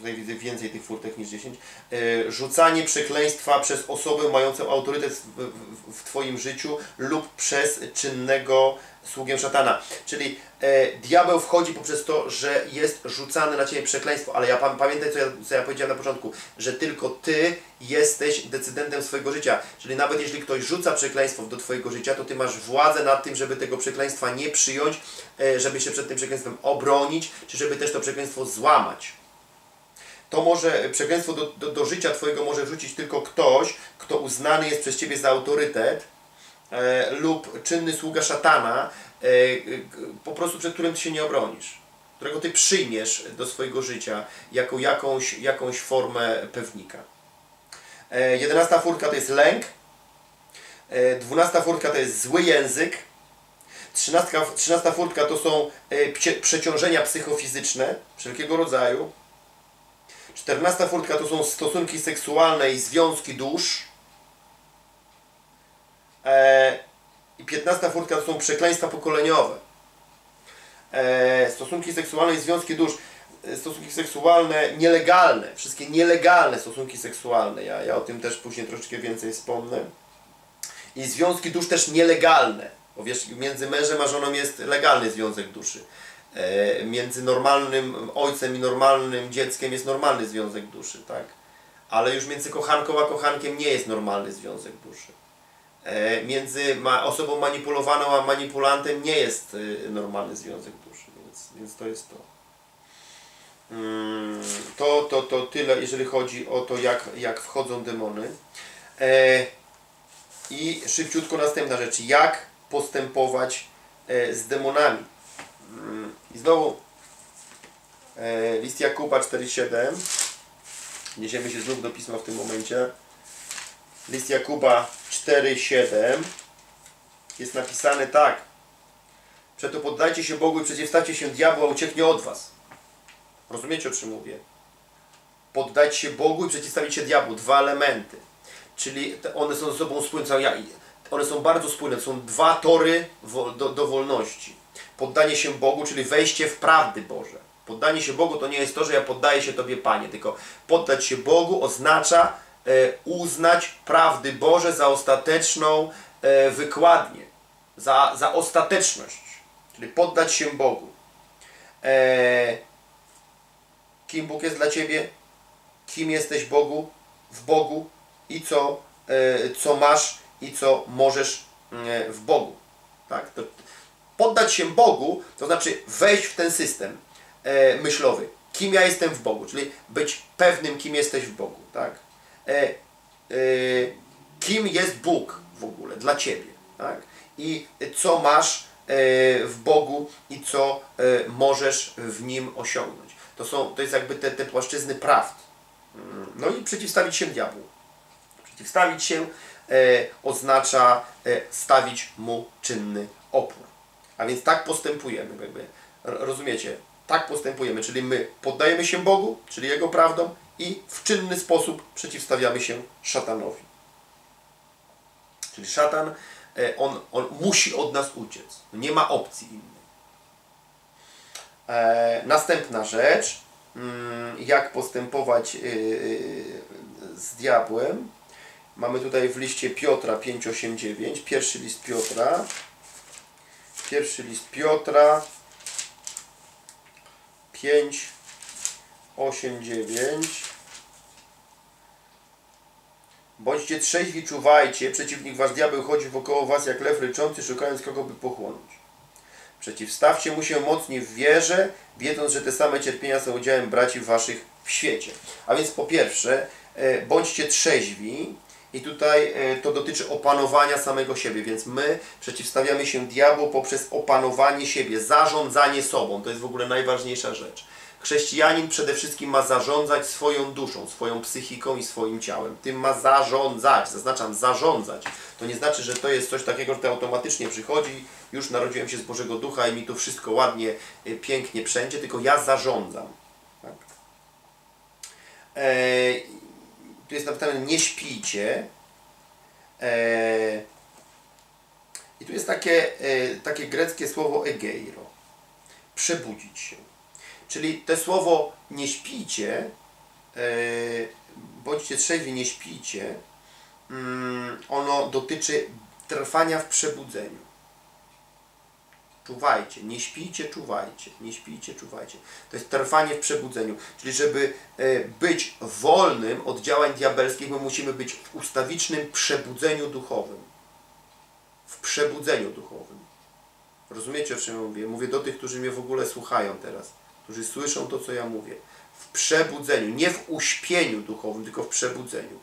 tutaj widzę więcej tych furtek niż 10. Yy, rzucanie przekleństwa przez osobę mającą autorytet w, Twoim życiu lub przez czynnego sługę szatana. Czyli e, diabeł wchodzi poprzez to, że jest rzucane na Ciebie przekleństwo, ale ja pam- pamiętaj, co ja, co ja powiedziałem na początku, że tylko Ty jesteś decydentem swojego życia. Czyli nawet jeśli ktoś rzuca przekleństwo do Twojego życia, to Ty masz władzę nad tym, żeby tego przekleństwa nie przyjąć, e, żeby się przed tym przekleństwem obronić, czy żeby też to przekleństwo złamać. To może przekleństwo do, do, do życia Twojego może wrzucić tylko ktoś, kto uznany jest przez Ciebie za autorytet, e, lub czynny sługa szatana, e, e, po prostu przed którym Ty się nie obronisz, którego Ty przyjmiesz do swojego życia jako jakąś, jakąś formę pewnika. E, jedenasta furtka to jest lęk, e, dwunasta furtka to jest zły język, trzynastka, trzynasta furtka to są e, przeciążenia psychofizyczne wszelkiego rodzaju, czternasta furtka to są stosunki seksualne i związki dusz, E, I 15 furtka to są przekleństwa pokoleniowe. E, stosunki seksualne i związki dusz. E, Stosunki seksualne nielegalne. Wszystkie nielegalne stosunki seksualne. Ja, ja o tym też później troszeczkę więcej wspomnę. I związki dusz też nielegalne. Bo wiesz, między mężem a żoną jest legalny związek duszy. E, między normalnym ojcem i normalnym dzieckiem jest normalny związek duszy, tak? Ale już między kochanką a kochankiem nie jest normalny związek duszy. E, między osobą manipulowaną a manipulantem nie jest e, normalny związek duszy, więc, więc to jest to. Mm, To, to, to tyle, jeżeli chodzi o to, jak, jak wchodzą demony. E, I szybciutko następna rzecz, jak postępować z demonami. I znowu e, list Jakuba 4,7. Niesiemy się znów do pisma w tym momencie. List Jakuba 4,7 jest napisane tak. Przeto poddajcie się Bogu i przeciwstawcie się diabłu, a ucieknie od was. Rozumiecie o czym mówię? Poddać się Bogu i przeciwstawić się diabłu. Dwa elementy. Czyli one są ze sobą spójne. One są bardzo spójne. Są dwa tory do, do wolności. Poddanie się Bogu, czyli wejście w prawdy Boże. Poddanie się Bogu to nie jest to, że ja poddaję się Tobie, Panie, tylko poddać się Bogu oznacza e, uznać prawdy Boże za ostateczną e, wykładnię, za, za ostateczność, czyli poddać się Bogu. E, kim Bóg jest dla Ciebie? Kim jesteś Bogu? W Bogu i co, e, co masz i co możesz e, w Bogu. Tak? To, poddać się Bogu to znaczy wejść w ten system e, myślowy. Kim ja jestem w Bogu, czyli być pewnym, kim jesteś w Bogu. Tak? E, e, kim jest Bóg w ogóle dla Ciebie. Tak? I co masz e, w Bogu i co e, możesz w Nim osiągnąć. To, są, to jest jakby te, te płaszczyzny prawd. Mm, No i przeciwstawić się diabłu. Przeciwstawić się e, oznacza stawić mu czynny opór. A więc tak postępujemy, jakby, rozumiecie? Tak postępujemy, czyli my poddajemy się Bogu, czyli Jego prawdom i w czynny sposób przeciwstawiamy się szatanowi. Czyli szatan, e, on, on musi od nas uciec. Nie ma opcji innej. E, następna rzecz, mm, jak postępować yy, z diabłem. Mamy tutaj w liście Piotra 589, pierwszy list Piotra. Pierwszy list Piotra 5, 8, 9. Bądźcie trzeźwi, czuwajcie, przeciwnik wasz diabeł chodzi wokoło was jak lew ryczący, szukając kogo by pochłonąć. Przeciwstawcie mu się mocniej w wierze, wiedząc, że te same cierpienia są udziałem braci waszych w świecie. A więc po pierwsze, e, bądźcie trzeźwi i tutaj e, to dotyczy opanowania samego siebie, więc my przeciwstawiamy się diabłu poprzez opanowanie siebie, zarządzanie sobą. To jest w ogóle najważniejsza rzecz. Chrześcijanin przede wszystkim ma zarządzać swoją duszą, swoją psychiką i swoim ciałem. Tym ma zarządzać, zaznaczam zarządzać. To nie znaczy, że to jest coś takiego, że to automatycznie przychodzi, już narodziłem się z Bożego Ducha i mi to wszystko ładnie, y, pięknie wszędzie, tylko ja zarządzam. Tak? Eee, tu jest napisane nie śpijcie. Eee, I tu jest takie, e, takie greckie słowo egeiro. Przebudzić się. Czyli to słowo nie śpijcie, e, bądźcie trzeźwi, nie śpijcie, mm, ono dotyczy trwania w przebudzeniu. Czuwajcie, nie śpijcie, czuwajcie, nie śpijcie, czuwajcie. To jest trwanie w przebudzeniu. Czyli żeby e, być wolnym od działań diabelskich, my musimy być w ustawicznym przebudzeniu duchowym. W przebudzeniu duchowym. Rozumiecie o czym mówię? Mówię do tych, którzy mnie w ogóle słuchają teraz, którzy słyszą to, co ja mówię. W przebudzeniu, nie w uśpieniu duchowym, tylko w przebudzeniu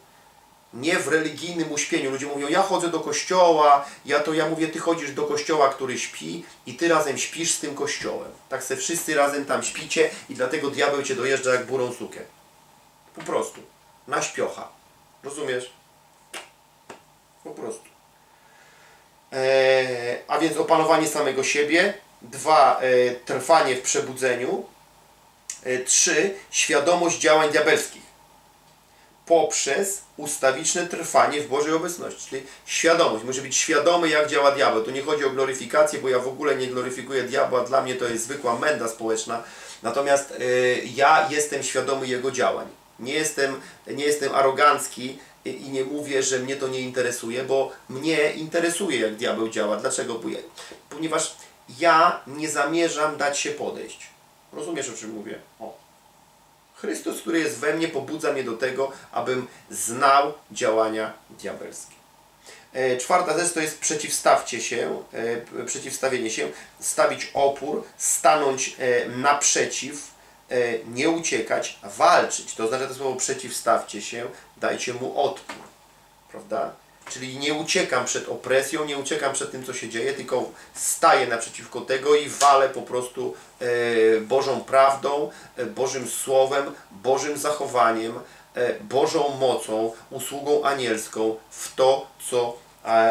nie w religijnym uśpieniu. Ludzie mówią, ja chodzę do kościoła, ja to ja mówię, ty chodzisz do kościoła, który śpi i ty razem śpisz z tym kościołem. Tak se wszyscy razem tam śpicie i dlatego diabeł cię dojeżdża jak burą sukę. Po prostu. Na śpiocha. Rozumiesz? Po prostu. Eee, a więc opanowanie samego siebie. Dwa, e, trwanie w przebudzeniu. E, trzy, świadomość działań diabelskich poprzez ustawiczne trwanie w Bożej obecności. Czyli świadomość. Muszę być świadomy, jak działa diabeł. Tu nie chodzi o gloryfikację, bo ja w ogóle nie gloryfikuję diabła. Dla mnie to jest zwykła menda społeczna. Natomiast y, ja jestem świadomy jego działań. Nie jestem, nie jestem arogancki i nie mówię, że mnie to nie interesuje, bo mnie interesuje, jak diabeł działa. Dlaczego? Ponieważ ja nie zamierzam dać się podejść. Rozumiesz, o czym mówię? O. Chrystus, który jest we mnie, pobudza mnie do tego, abym znał działania diabelskie. E, czwarta rzecz to jest przeciwstawcie się, e, przeciwstawienie się, stawić opór, stanąć e, naprzeciw, nie uciekać, walczyć. To oznacza to słowo przeciwstawcie się, dajcie mu odpór. Prawda? Czyli nie uciekam przed opresją, nie uciekam przed tym, co się dzieje, tylko staję naprzeciwko tego i walę po prostu e, Bożą prawdą, e, Bożym Słowem, Bożym zachowaniem, e, Bożą mocą, usługą anielską w to, co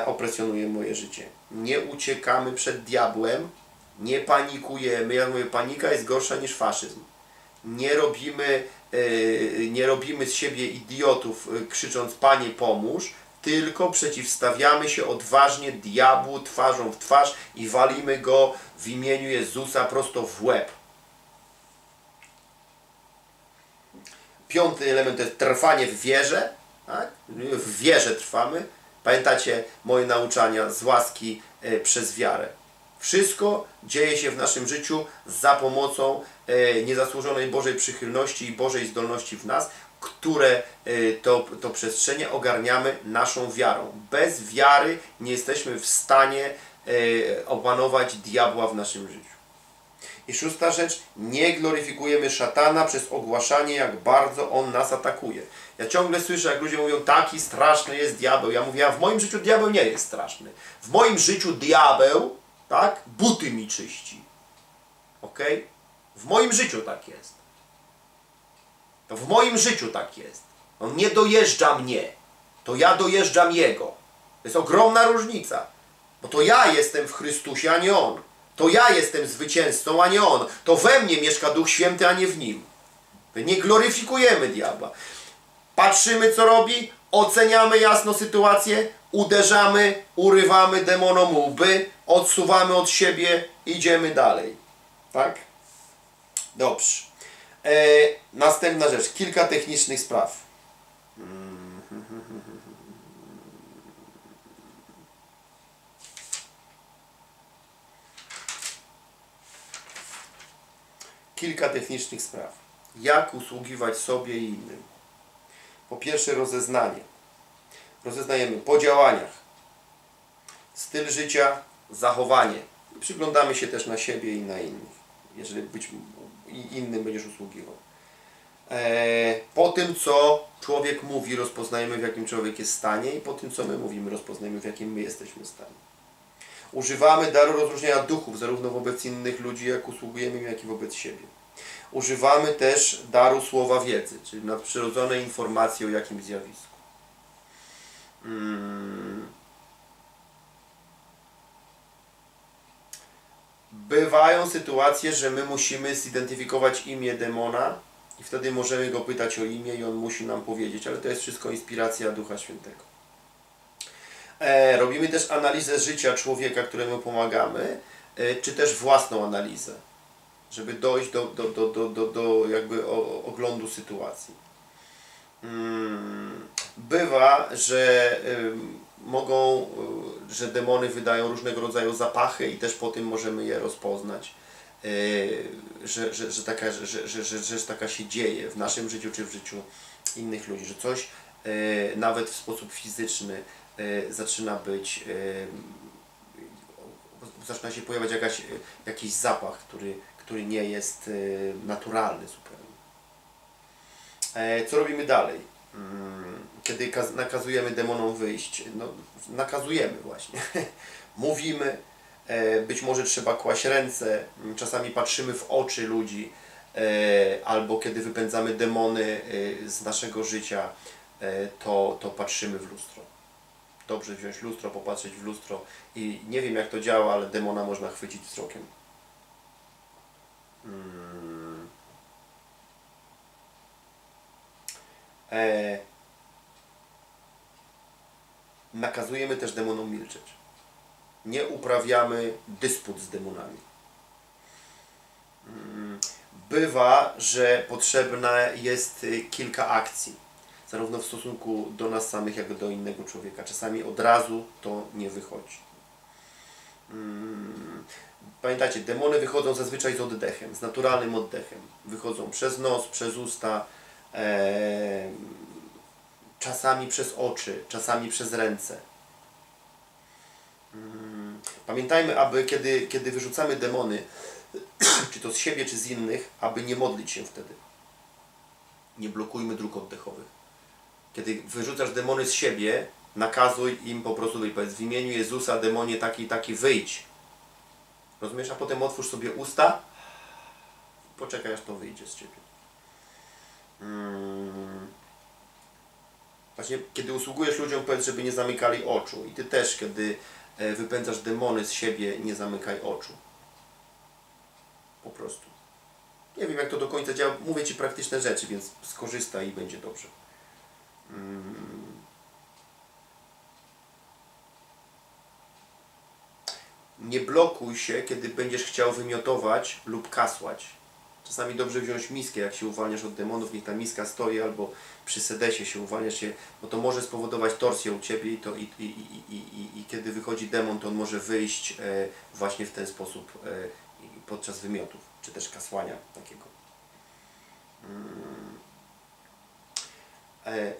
opresjonuje moje życie. Nie uciekamy przed diabłem, nie panikujemy. Ja mówię, panika jest gorsza niż faszyzm. Nie robimy, nie robimy z siebie idiotów, krzycząc Panie pomóż, tylko przeciwstawiamy się odważnie diabłu twarzą w twarz i walimy go w imieniu Jezusa prosto w łeb. Piąty element to jest trwanie w wierze. Tak? W wierze trwamy. Pamiętacie moje nauczania z łaski e, przez wiarę. Wszystko dzieje się w naszym życiu za pomocą e, niezasłużonej Bożej przychylności i Bożej zdolności w nas, które y, to, to przestrzenie ogarniamy naszą wiarą. Bez wiary nie jesteśmy w stanie y, opanować diabła w naszym życiu. I szósta rzecz, nie gloryfikujemy szatana przez ogłaszanie, jak bardzo on nas atakuje. Ja ciągle słyszę, jak ludzie mówią, taki straszny jest diabeł. Ja mówię, a w moim życiu diabeł nie jest straszny. W moim życiu diabeł, tak, buty mi czyści. Ok? W moim życiu tak jest. To w moim życiu tak jest. On nie dojeżdża mnie. To ja dojeżdżam Jego. To jest ogromna różnica. Bo to ja jestem w Chrystusie, a nie On. To ja jestem zwycięzcą, a nie On. To we mnie mieszka Duch Święty, a nie w Nim. My nie gloryfikujemy diabła. Patrzymy, co robi, oceniamy jasno sytuację, uderzamy, urywamy demonom łby, odsuwamy od siebie, idziemy dalej. Tak? Dobrze. E, następna rzecz, kilka technicznych spraw. Kilka technicznych spraw. Jak usługiwać sobie i innym? Po pierwsze rozeznanie. Rozeznajemy po działaniach. Styl życia, zachowanie. Przyglądamy się też na siebie i na innych. Jeżeli być i innym będziesz usługiwał. E, po tym, co człowiek mówi, rozpoznajemy, w jakim człowiek jest stanie i po tym, co my mówimy, rozpoznajemy, w jakim my jesteśmy stanie. Używamy daru rozróżnienia duchów, zarówno wobec innych ludzi, jak usługujemy im, jak i wobec siebie. Używamy też daru słowa wiedzy, czyli nadprzyrodzonej informacji o jakimś zjawisku. Mm. Bywają sytuacje, że my musimy zidentyfikować imię demona i wtedy możemy go pytać o imię i on musi nam powiedzieć, ale to jest wszystko inspiracja Ducha Świętego. E, robimy też analizę życia człowieka, któremu pomagamy, e, czy też własną analizę, żeby dojść do, do, do, do, do, do jakby o, oglądu sytuacji. Mm, bywa, że y, mogą, y, że demony wydają różnego rodzaju zapachy i też po tym możemy je rozpoznać. Y, że, że, że, taka, że, że, że, że taka się dzieje w naszym życiu czy w życiu innych ludzi, że coś y, nawet w sposób fizyczny zaczyna być, zaczyna się pojawiać jakaś, jakiś zapach, który, który nie jest naturalny zupełnie. E, Co robimy dalej? Kiedy kaz- nakazujemy demonom wyjść, no, nakazujemy właśnie. Mówimy, e, być może trzeba kłaść ręce, czasami patrzymy w oczy ludzi, e, albo kiedy wypędzamy demony e, z naszego życia, to, to patrzymy w lustro. Dobrze wziąć lustro, popatrzeć w lustro i nie wiem jak to działa, ale demona można chwycić wzrokiem. Mm. E, nakazujemy też demonom milczeć. Nie uprawiamy dysput z demonami. Mm, Bywa, że potrzebne jest y, kilka akcji, zarówno w stosunku do nas samych, jak i do innego człowieka. Czasami od razu to nie wychodzi. Mm, Pamiętajcie, demony wychodzą zazwyczaj z oddechem, z naturalnym oddechem. Wychodzą przez nos, przez usta, e, czasami przez oczy, czasami przez ręce. Mm, Pamiętajmy, aby kiedy, kiedy wyrzucamy demony, czy to z siebie, czy z innych, aby nie modlić się wtedy. Nie blokujmy dróg oddechowych. Kiedy wyrzucasz demony z siebie, nakazuj im po prostu wyjść. Powiedz w imieniu Jezusa, demonie taki i taki, wyjdź. Rozumiesz? A potem otwórz sobie usta, poczekaj aż to wyjdzie z Ciebie. Mm. Właśnie kiedy usługujesz ludziom, powiedz, żeby nie zamykali oczu. I Ty też, kiedy e, wypędzasz demony z siebie, nie zamykaj oczu. Po prostu. Nie wiem, jak to do końca działa. Mówię Ci praktyczne rzeczy, więc skorzystaj i będzie dobrze. Mm. Nie blokuj się, kiedy będziesz chciał wymiotować lub kasłać. Czasami dobrze wziąć miskę, jak się uwalniasz od demonów, niech ta miska stoi, albo przy sedesie się uwalniasz się, bo to może spowodować torsję u Ciebie i, to, i, i, i, i, i, kiedy wychodzi demon, to on może wyjść e, właśnie w ten sposób e, podczas wymiotów, czy też kasłania takiego. Mm. E,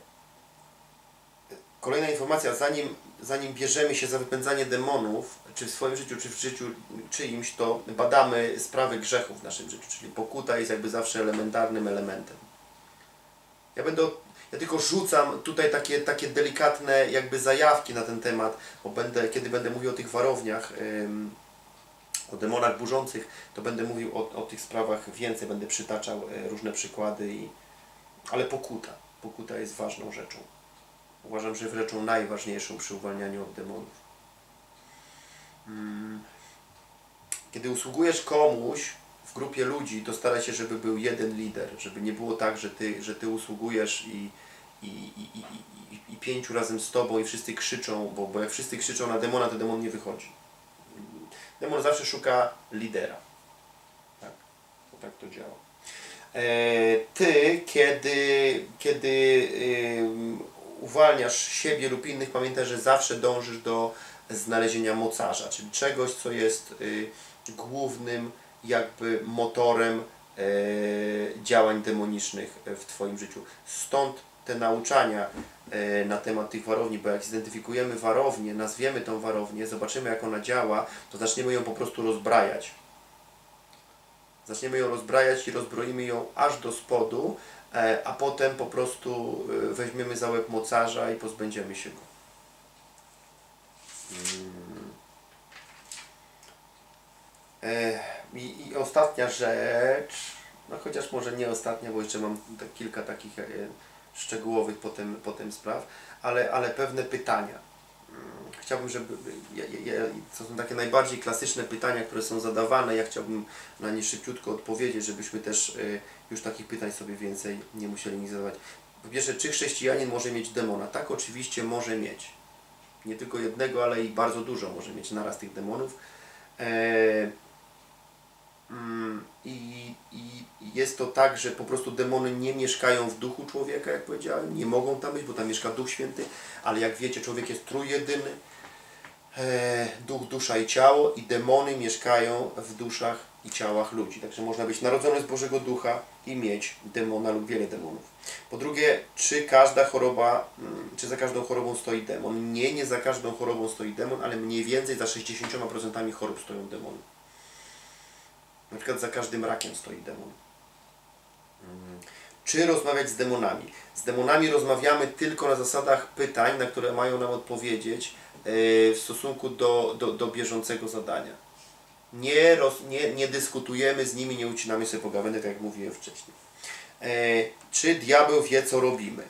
Kolejna informacja, zanim, zanim bierzemy się za wypędzanie demonów, czy w swoim życiu, czy w życiu czyimś, to badamy sprawy grzechów w naszym życiu, czyli pokuta jest jakby zawsze elementarnym elementem. Ja będę, ja tylko rzucam tutaj takie, takie delikatne jakby zajawki na ten temat, bo będę, kiedy będę mówił o tych warowniach, ym, o demonach burzących, to będę mówił o, o tych sprawach więcej, będę przytaczał e, różne przykłady, i, ale pokuta, pokuta jest ważną rzeczą. Uważam, że rzeczą najważniejszą przy uwalnianiu od demonów. Mm. Kiedy usługujesz komuś w grupie ludzi, to staraj się, żeby był jeden lider, żeby nie było tak, że ty, że ty usługujesz i, i, i, i, i, pięciu razem z tobą i wszyscy krzyczą, bo, bo jak wszyscy krzyczą na demona, to demon nie wychodzi. Demon zawsze szuka lidera. Tak, bo tak to działa. E, ty, kiedy, kiedy ym, uwalniasz siebie lub innych, pamiętaj, że zawsze dążysz do znalezienia mocarza, czyli czegoś, co jest y, głównym jakby motorem y, działań demonicznych w Twoim życiu. Stąd te nauczania y, na temat tych warowni, bo jak zidentyfikujemy warownię, nazwiemy tą warownię, zobaczymy jak ona działa, to zaczniemy ją po prostu rozbrajać. Zaczniemy ją rozbrajać i rozbroimy ją aż do spodu, e, a potem po prostu e, weźmiemy za łeb mocarza i pozbędziemy się go. Mm. E, I, I ostatnia rzecz, No chociaż może nie ostatnia, bo jeszcze mam kilka takich e, szczegółowych potem, potem spraw, ale, ale pewne pytania. Mm, Chciałbym, żeby. To są takie najbardziej klasyczne pytania, które są zadawane. Ja chciałbym na nie szybciutko odpowiedzieć, żebyśmy też e, już takich pytań sobie więcej nie musieli nic zadawać. Po pierwsze, czy chrześcijanin może mieć demona? Tak, oczywiście może mieć. Nie tylko jednego, ale i bardzo dużo może mieć naraz tych demonów. E, Mm, I, I jest to tak, że po prostu demony nie mieszkają w duchu człowieka, jak powiedziałem, nie mogą tam być, bo tam mieszka Duch Święty, ale jak wiecie, człowiek jest trójjedyny, e, duch, dusza i ciało i demony mieszkają w duszach i ciałach ludzi. Także można być narodzony z Bożego Ducha i mieć demona lub wiele demonów. Po drugie, czy każda choroba, mm, czy za każdą chorobą stoi demon? Nie, nie za każdą chorobą stoi demon, ale mniej więcej za 60% chorób stoją demony. Na przykład za każdym rakiem stoi demon. Mm. Czy rozmawiać z demonami? Z demonami rozmawiamy tylko na zasadach pytań, na które mają nam odpowiedzieć e, w stosunku do, do, do bieżącego zadania. Nie, roz, nie, nie dyskutujemy z nimi, nie ucinamy sobie pogawędy, tak jak mówiłem wcześniej. E, czy diabeł wie, co robimy?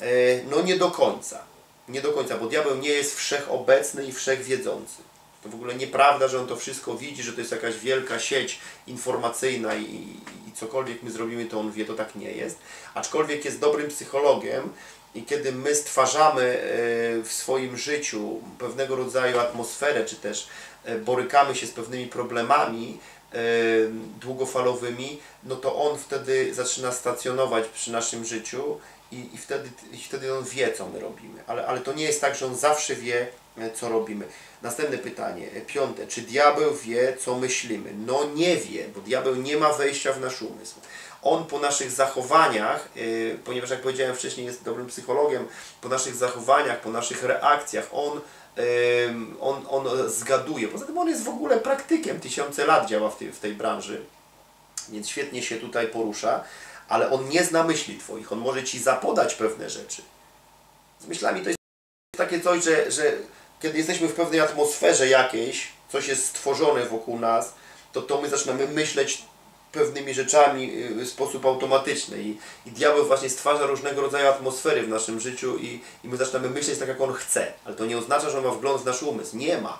E, no nie do końca. Nie do końca, bo diabeł nie jest wszechobecny i wszechwiedzący. To w ogóle nieprawda, że on to wszystko widzi, że to jest jakaś wielka sieć informacyjna i, i cokolwiek my zrobimy, to on wie, to tak nie jest. Aczkolwiek jest dobrym psychologiem i kiedy my stwarzamy e, w swoim życiu pewnego rodzaju atmosferę, czy też borykamy się z pewnymi problemami e, długofalowymi, no to on wtedy zaczyna stacjonować przy naszym życiu i, i, wtedy, i wtedy on wie, co my robimy. Ale, ale to nie jest tak, że on zawsze wie, e, co robimy. Następne pytanie, e, piąte. Czy diabeł wie, co myślimy? No nie wie, bo diabeł nie ma wejścia w nasz umysł. On po naszych zachowaniach, ponieważ jak powiedziałem wcześniej, jest dobrym psychologiem, po naszych zachowaniach, po naszych reakcjach, on, on, on zgaduje. Poza tym on jest w ogóle praktykiem, tysiące lat działa w tej, w tej branży, więc świetnie się tutaj porusza, ale on nie zna myśli Twoich, on może Ci zapodać pewne rzeczy. Z myślami to jest takie coś, że, że kiedy jesteśmy w pewnej atmosferze jakiejś, coś jest stworzone wokół nas, to, to my zaczynamy myśleć pewnymi rzeczami y, w sposób automatyczny I, i diabeł właśnie stwarza różnego rodzaju atmosfery w naszym życiu i, i my zaczynamy myśleć tak, jak on chce. Ale to nie oznacza, że on ma wgląd w nasz umysł. Nie ma.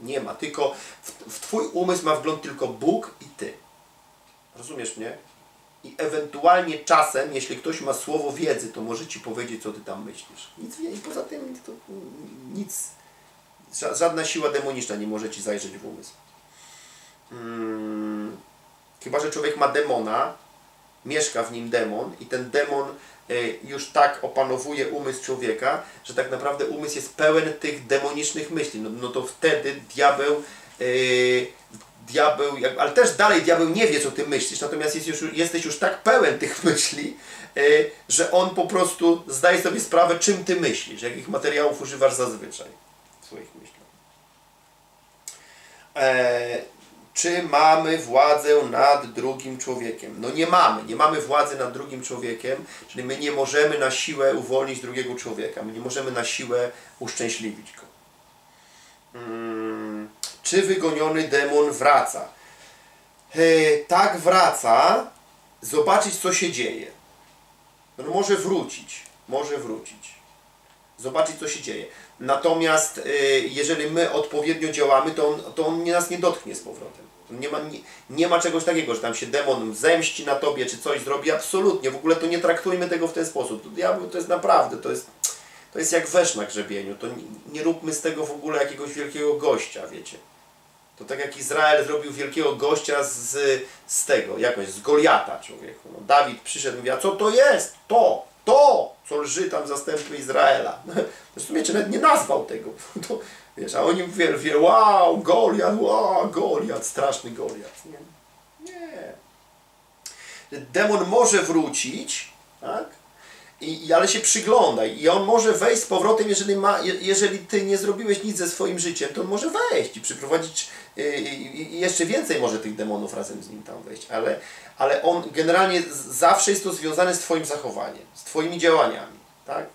Nie ma. Tylko w, w Twój umysł ma wgląd tylko Bóg i Ty. Rozumiesz mnie? I ewentualnie czasem, jeśli ktoś ma słowo wiedzy, to może Ci powiedzieć, co Ty tam myślisz. Nic wie- i poza tym to nic, ża- żadna siła demoniczna nie może Ci zajrzeć w umysł. Mm, chyba, że człowiek ma demona, mieszka w nim demon i ten demon y, już tak opanowuje umysł człowieka, że tak naprawdę umysł jest pełen tych demonicznych myśli. No, no to wtedy diabeł, y, diabeł, ale też dalej diabeł nie wie, co ty myślisz, natomiast jest już, jesteś już tak pełen tych myśli, y, że on po prostu zdaje sobie sprawę, czym ty myślisz, jakich materiałów używasz zazwyczaj w swoich myślach. E, czy mamy władzę nad drugim człowiekiem? No nie mamy. Nie mamy władzy nad drugim człowiekiem, czyli my nie możemy na siłę uwolnić drugiego człowieka. My nie możemy na siłę uszczęśliwić go. Mm, czy wygoniony demon wraca? E, tak wraca, zobaczyć co się dzieje. No może wrócić. Może wrócić zobaczyć, co się dzieje. Natomiast y, jeżeli my odpowiednio działamy, to on, to on nas nie dotknie z powrotem. Nie ma, nie, nie ma czegoś takiego, że tam się demon zemści na tobie, czy coś zrobi. Absolutnie. W ogóle to nie traktujmy tego w ten sposób. To, diabeł to jest naprawdę, to jest, to jest jak wesz na grzebieniu. To nie, nie róbmy z tego w ogóle jakiegoś wielkiego gościa, wiecie. To tak jak Izrael zrobił wielkiego gościa z, z tego, jakoś z Goliata człowieku. No, Dawid przyszedł i mówi, a co to jest? To, to, co lży tam zastępy Izraela. Zresztą wiecie, nawet nie nazwał tego. To, wiesz, a oni mówią, wow, Goliat, wow, Goliat, straszny Goliat. Nie. nie. Demon może wrócić, tak? I, ale się przyglądaj. I on może wejść z powrotem, jeżeli, ma, je- jeżeli ty nie zrobiłeś nic ze swoim życiem, to on może wejść i przyprowadzić yy, i jeszcze więcej może tych demonów razem z nim tam wejść. Ale, ale on generalnie zawsze jest to związane z twoim zachowaniem, z twoimi działaniami. Tak?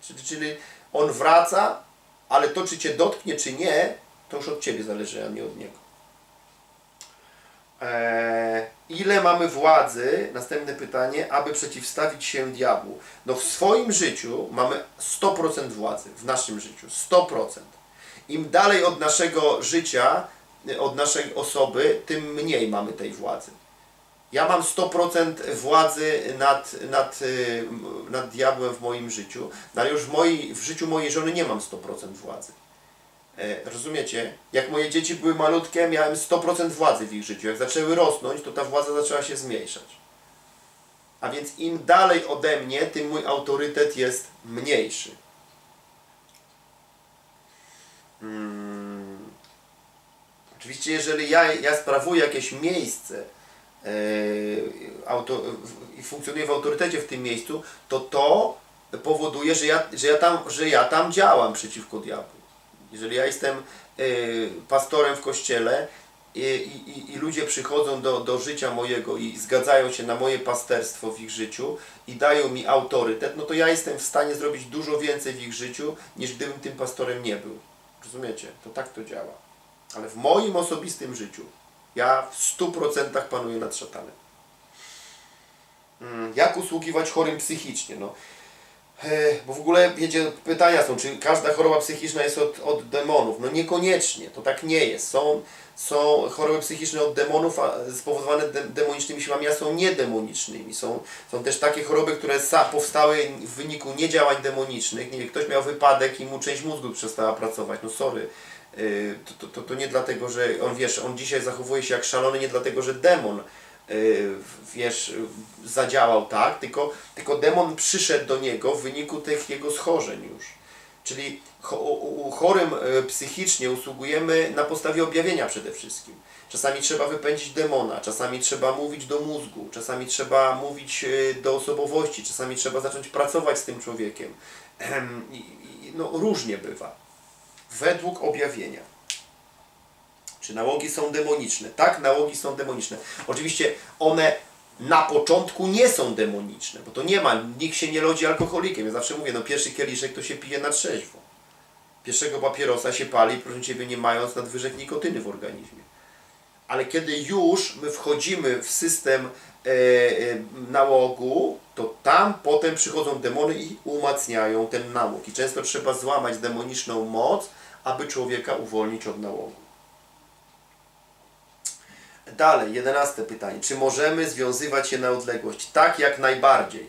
Czyli, czyli on wraca, ale to czy cię dotknie, czy nie, to już od ciebie zależy, a nie od niego. Eee, ile mamy władzy, następne pytanie, aby przeciwstawić się diabłu? No w swoim życiu mamy 100% władzy, w naszym życiu, 100%. Im dalej od naszego życia, od naszej osoby, tym mniej mamy tej władzy. Ja mam 100% władzy nad, nad, y, nad diabłem w moim życiu, no ale już w, mojej, w życiu mojej żony nie mam 100% władzy. E, Rozumiecie? Jak moje dzieci były malutkie, miałem 100% władzy w ich życiu. Jak zaczęły rosnąć, to ta władza zaczęła się zmniejszać. A więc im dalej ode mnie, tym mój autorytet jest mniejszy. Hmm. Oczywiście, jeżeli ja, ja sprawuję jakieś miejsce auto, i funkcjonuję w autorytecie w tym miejscu, to to powoduje, że ja, że ja, tam, że ja tam działam przeciwko diabłu. Jeżeli ja jestem y, pastorem w kościele i, i, i ludzie przychodzą do, do życia mojego i zgadzają się na moje pasterstwo w ich życiu i dają mi autorytet, no to ja jestem w stanie zrobić dużo więcej w ich życiu, niż gdybym tym pastorem nie był. Rozumiecie? To tak to działa. Ale w moim osobistym życiu ja w 100% panuję nad szatanem. Mm, Jak usługiwać chorym psychicznie? No, E, Bo w ogóle, wiecie, pytania są, czy każda choroba psychiczna jest od, od demonów? No niekoniecznie, to tak nie jest. Są, są choroby psychiczne od demonów, a spowodowane de, demonicznymi siłami, a są niedemonicznymi. Są, są też takie choroby, które powstały w wyniku niedziałań demonicznych. Nie wiem, ktoś miał wypadek i mu część mózgu przestała pracować. No sorry. Yy, To, to, to, nie dlatego, że on, wiesz, on dzisiaj zachowuje się jak szalony, nie dlatego, że demon yy, wiesz, zadziałał tak, tylko, tylko demon przyszedł do niego w wyniku tych jego schorzeń już. Czyli chorym e, psychicznie usługujemy na podstawie objawienia przede wszystkim. Czasami trzeba wypędzić demona, czasami trzeba mówić do mózgu, czasami trzeba mówić do osobowości, czasami trzeba zacząć pracować z tym człowiekiem. No, różnie bywa. Według objawienia. Czy nałogi są demoniczne? Tak, nałogi są demoniczne. Oczywiście one na początku nie są demoniczne, bo to nie ma, nikt się nie rodzi alkoholikiem. Ja zawsze mówię, no pierwszy kieliszek to się pije na trzeźwo. Pierwszego papierosa się pali, proszę Ciebie, nie mając nadwyżek nikotyny w organizmie. Ale kiedy już my wchodzimy w system e, e, nałogu, to tam potem przychodzą demony i umacniają ten nałóg. I często trzeba złamać demoniczną moc, aby człowieka uwolnić od nałogu. Dalej, jedenaste pytanie. Czy możemy związywać się na odległość? Tak, jak najbardziej.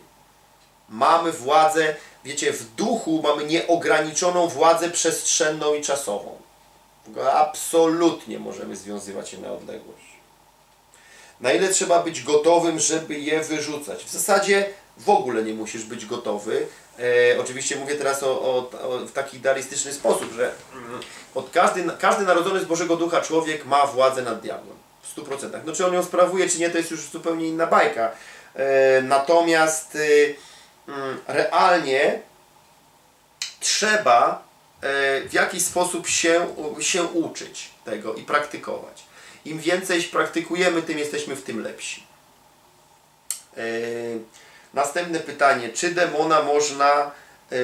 Mamy władzę, wiecie, w duchu mamy nieograniczoną władzę przestrzenną i czasową. Absolutnie możemy związywać się na odległość. Na ile trzeba być gotowym, żeby je wyrzucać? W zasadzie w ogóle nie musisz być gotowy. E, oczywiście mówię teraz o, o, o, w taki idealistyczny sposób, że mm, od każdy, każdy narodzony z Bożego Ducha człowiek ma władzę nad diabłem. W 100%. No czy on ją sprawuje, czy nie, to jest już zupełnie inna bajka. E, natomiast e, mm, realnie trzeba e, w jakiś sposób się, się uczyć tego i praktykować. Im więcej praktykujemy, tym jesteśmy w tym lepsi. Następne pytanie. Czy demona można e,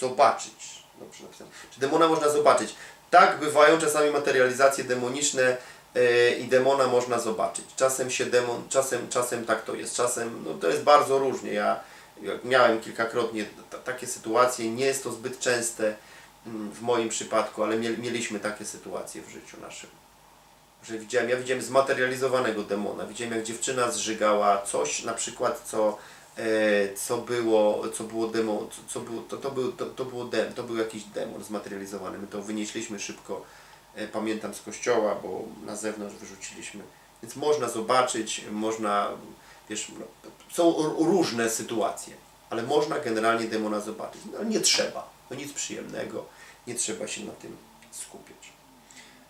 zobaczyć? Dobrze napisałem. Czy demona można zobaczyć? Tak, bywają czasami materializacje demoniczne e, i demona można zobaczyć. Czasem się demon, czasem, czasem tak to jest, czasem no to jest bardzo różnie. Ja, ja miałem kilkakrotnie takie sytuacje, nie jest to zbyt częste mm, w moim przypadku, ale miel, mieliśmy takie sytuacje w życiu naszym. Że widziałem, ja widziałem zmaterializowanego demona. Widziałem jak dziewczyna zżygała coś, na przykład co, e, co było, co było demon, co, co było, to, to, był, to, to, było dem, to był jakiś demon zmaterializowany. My to wynieśliśmy szybko, e, pamiętam z kościoła, bo na zewnątrz wyrzuciliśmy. Więc można zobaczyć, można, wiesz, no, są różne sytuacje, ale można generalnie demona zobaczyć. No nie trzeba, to nic przyjemnego, nie trzeba się na tym skupiać.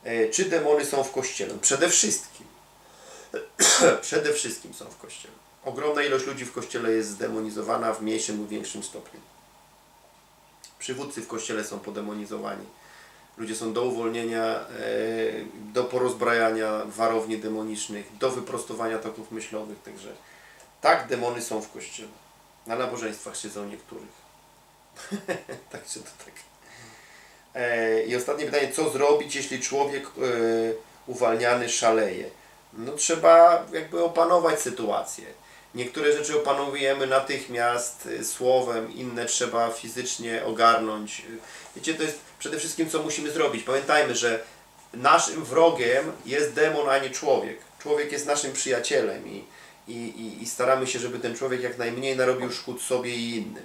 E, Czy demony są w kościele? Przede wszystkim. Przede wszystkim są w kościele. Ogromna ilość ludzi w kościele jest zdemonizowana w mniejszym lub większym stopniu. Przywódcy w kościele są podemonizowani. Ludzie są do uwolnienia, e, do porozbrajania warowni demonicznych, do wyprostowania toków myślowych. Także tak, demony są w kościele. Na nabożeństwach siedzą niektórych. Także to tak. E, I ostatnie pytanie, co zrobić, jeśli człowiek e, uwalniany szaleje? No trzeba jakby opanować sytuację. Niektóre rzeczy opanowujemy natychmiast y, słowem, inne trzeba fizycznie ogarnąć. Wiecie, to jest przede wszystkim co musimy zrobić. Pamiętajmy, że naszym wrogiem jest demon, a nie człowiek. Człowiek jest naszym przyjacielem i, i, i staramy się, żeby ten człowiek jak najmniej narobił szkód sobie i innym.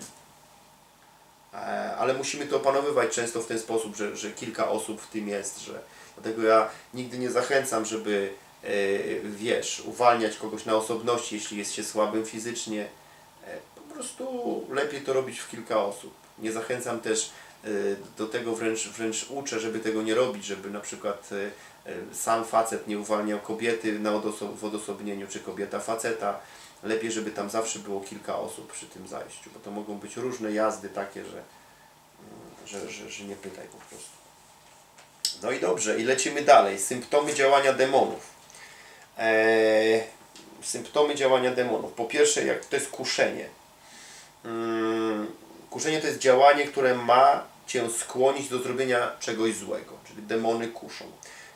E, Ale musimy to opanowywać często w ten sposób, że, że kilka osób w tym jest, że dlatego ja nigdy nie zachęcam, żeby e, wiesz, uwalniać kogoś na osobności, jeśli jest się słabym fizycznie. E, Po prostu lepiej to robić w kilka osób. Nie zachęcam też do tego, wręcz, wręcz uczę, żeby tego nie robić, żeby na przykład sam facet nie uwalniał kobiety na w odosobnieniu, czy kobieta faceta. Lepiej, żeby tam zawsze było kilka osób przy tym zajściu, bo to mogą być różne jazdy takie, że, że, że, że nie pytaj po prostu. No i dobrze, i lecimy dalej. Symptomy działania demonów. Eee, symptomy działania demonów. Po pierwsze, jak to jest kuszenie. Mm, kuszenie to jest działanie, które ma Cię skłonić do zrobienia czegoś złego, czyli demony kuszą.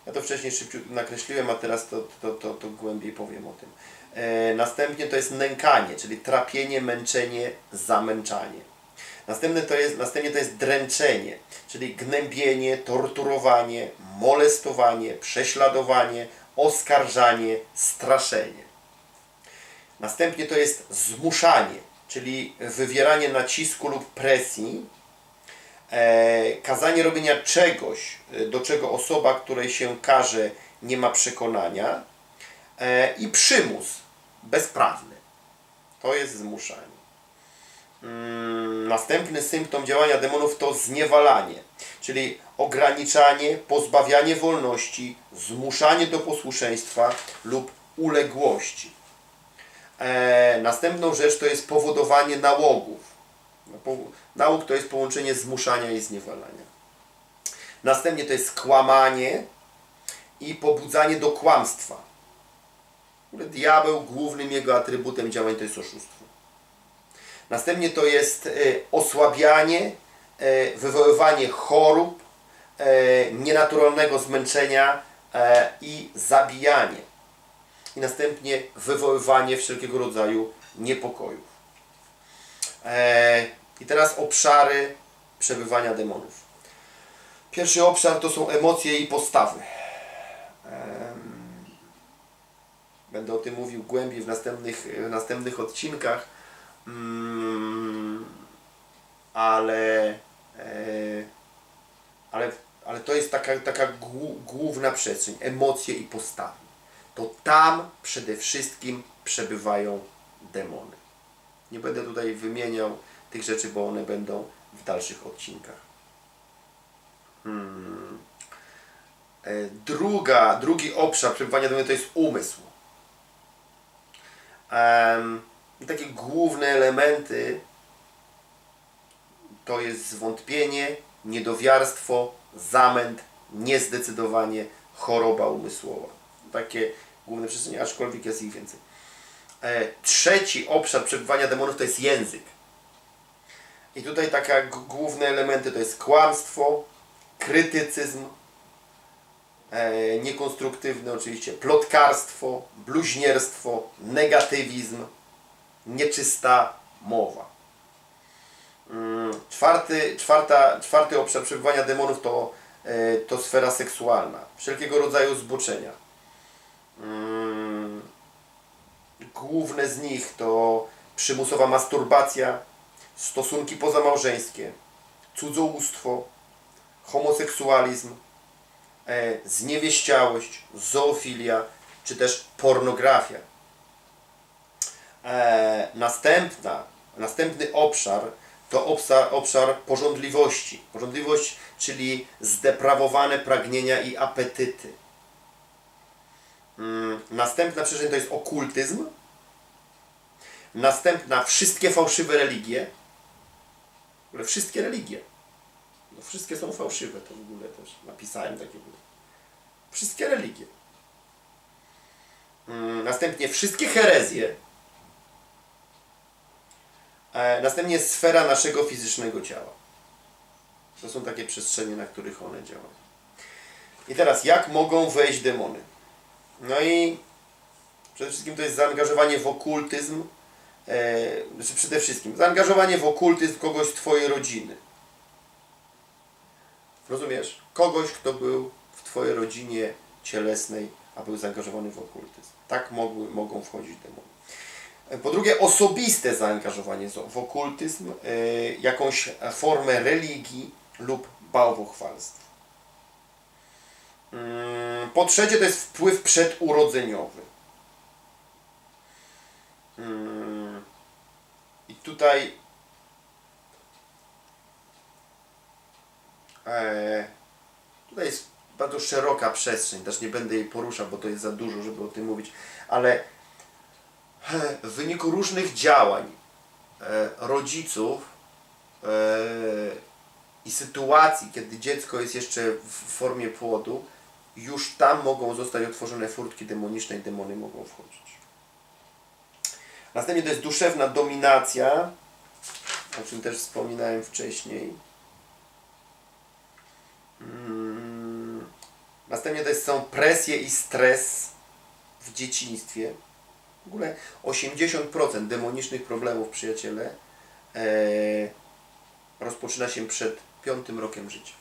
Ja to wcześniej szybciutko nakreśliłem, a teraz to, to, to, to głębiej powiem o tym. E, następnie to jest nękanie, czyli trapienie, męczenie, zamęczanie. Następne to jest, następnie to jest dręczenie, czyli gnębienie, torturowanie, molestowanie, prześladowanie, oskarżanie, straszenie. Następnie to jest zmuszanie, czyli wywieranie nacisku lub presji, kazanie robienia czegoś, e, do czego osoba, której się każe, nie ma przekonania e, i przymus bezprawny. To jest zmuszanie. Mm, Następny symptom działania demonów to zniewalanie, czyli ograniczanie, pozbawianie wolności, zmuszanie do posłuszeństwa lub uległości. E, następną rzecz to jest powodowanie nałogów. Nałóg to jest połączenie zmuszania i zniewalania. Następnie to jest kłamanie i pobudzanie do kłamstwa. Diabeł, głównym jego atrybutem działań to jest oszustwo. Następnie to jest e, osłabianie, e, wywoływanie chorób, e, nienaturalnego zmęczenia i zabijanie. I następnie wywoływanie wszelkiego rodzaju niepokojów. I teraz obszary przebywania demonów. Pierwszy obszar to są emocje i postawy. Będę o tym mówił głębiej w następnych, w następnych odcinkach. Mm, ale, e, ale, ale to jest taka, taka główna przestrzeń, emocje i postawy. To tam przede wszystkim przebywają demony. Nie będę tutaj wymieniał tych rzeczy, bo one będą w dalszych odcinkach. Hmm. E, Druga, drugi obszar przebywania demonów to jest umysł. I takie główne elementy to jest zwątpienie, niedowiarstwo, zamęt, niezdecydowanie, choroba umysłowa. Takie główne przestrzenie, aczkolwiek jest ich więcej. E, trzeci obszar przebywania demonów to jest język. I tutaj takie główne elementy to jest kłamstwo, krytycyzm, e, niekonstruktywne oczywiście, plotkarstwo, bluźnierstwo, negatywizm, nieczysta mowa. Mm, Czwarty, czwarta, czwarty obszar przebywania demonów to, e, to sfera seksualna, wszelkiego rodzaju zboczenia. Mm, Główne z nich to przymusowa masturbacja, stosunki pozamałżeńskie, cudzołóstwo, homoseksualizm, e, zniewieściałość, zoofilia, czy też pornografia. E, następna, następny obszar to obszar, obszar porządliwości. Porządliwość, czyli zdeprawowane pragnienia i apetyty. Mm, Następna przestrzeń to jest okultyzm. Następna wszystkie fałszywe religie. Ogóle wszystkie religie. No, wszystkie są fałszywe, to w ogóle też napisałem takie. Wszystkie religie. Mm, Następnie wszystkie herezje. E, Następnie sfera naszego fizycznego ciała. To są takie przestrzenie, na których one działają. I teraz, jak mogą wejść demony? No i przede wszystkim to jest zaangażowanie w okultyzm, przede wszystkim zaangażowanie w okultyzm kogoś z Twojej rodziny. Rozumiesz? Kogoś, kto był w Twojej rodzinie cielesnej, a był zaangażowany w okultyzm. Tak mogły, mogą wchodzić demony. E, Po drugie, osobiste zaangażowanie w okultyzm, e, jakąś formę religii lub bałwochwalstw. Mm, Po trzecie, to jest wpływ przedurodzeniowy. Tutaj e, tutaj jest bardzo szeroka przestrzeń, też nie będę jej poruszał, bo to jest za dużo, żeby o tym mówić, ale e, w wyniku różnych działań e, rodziców e, i sytuacji, kiedy dziecko jest jeszcze w formie płodu, już tam mogą zostać otworzone furtki demoniczne i demony mogą wchodzić. Następnie to jest duszewna dominacja, o czym też wspominałem wcześniej. Mm. Następnie to jest, są presje i stres w dzieciństwie. W ogóle 80% demonicznych problemów, przyjaciele, e, rozpoczyna się przed piątym rokiem życia.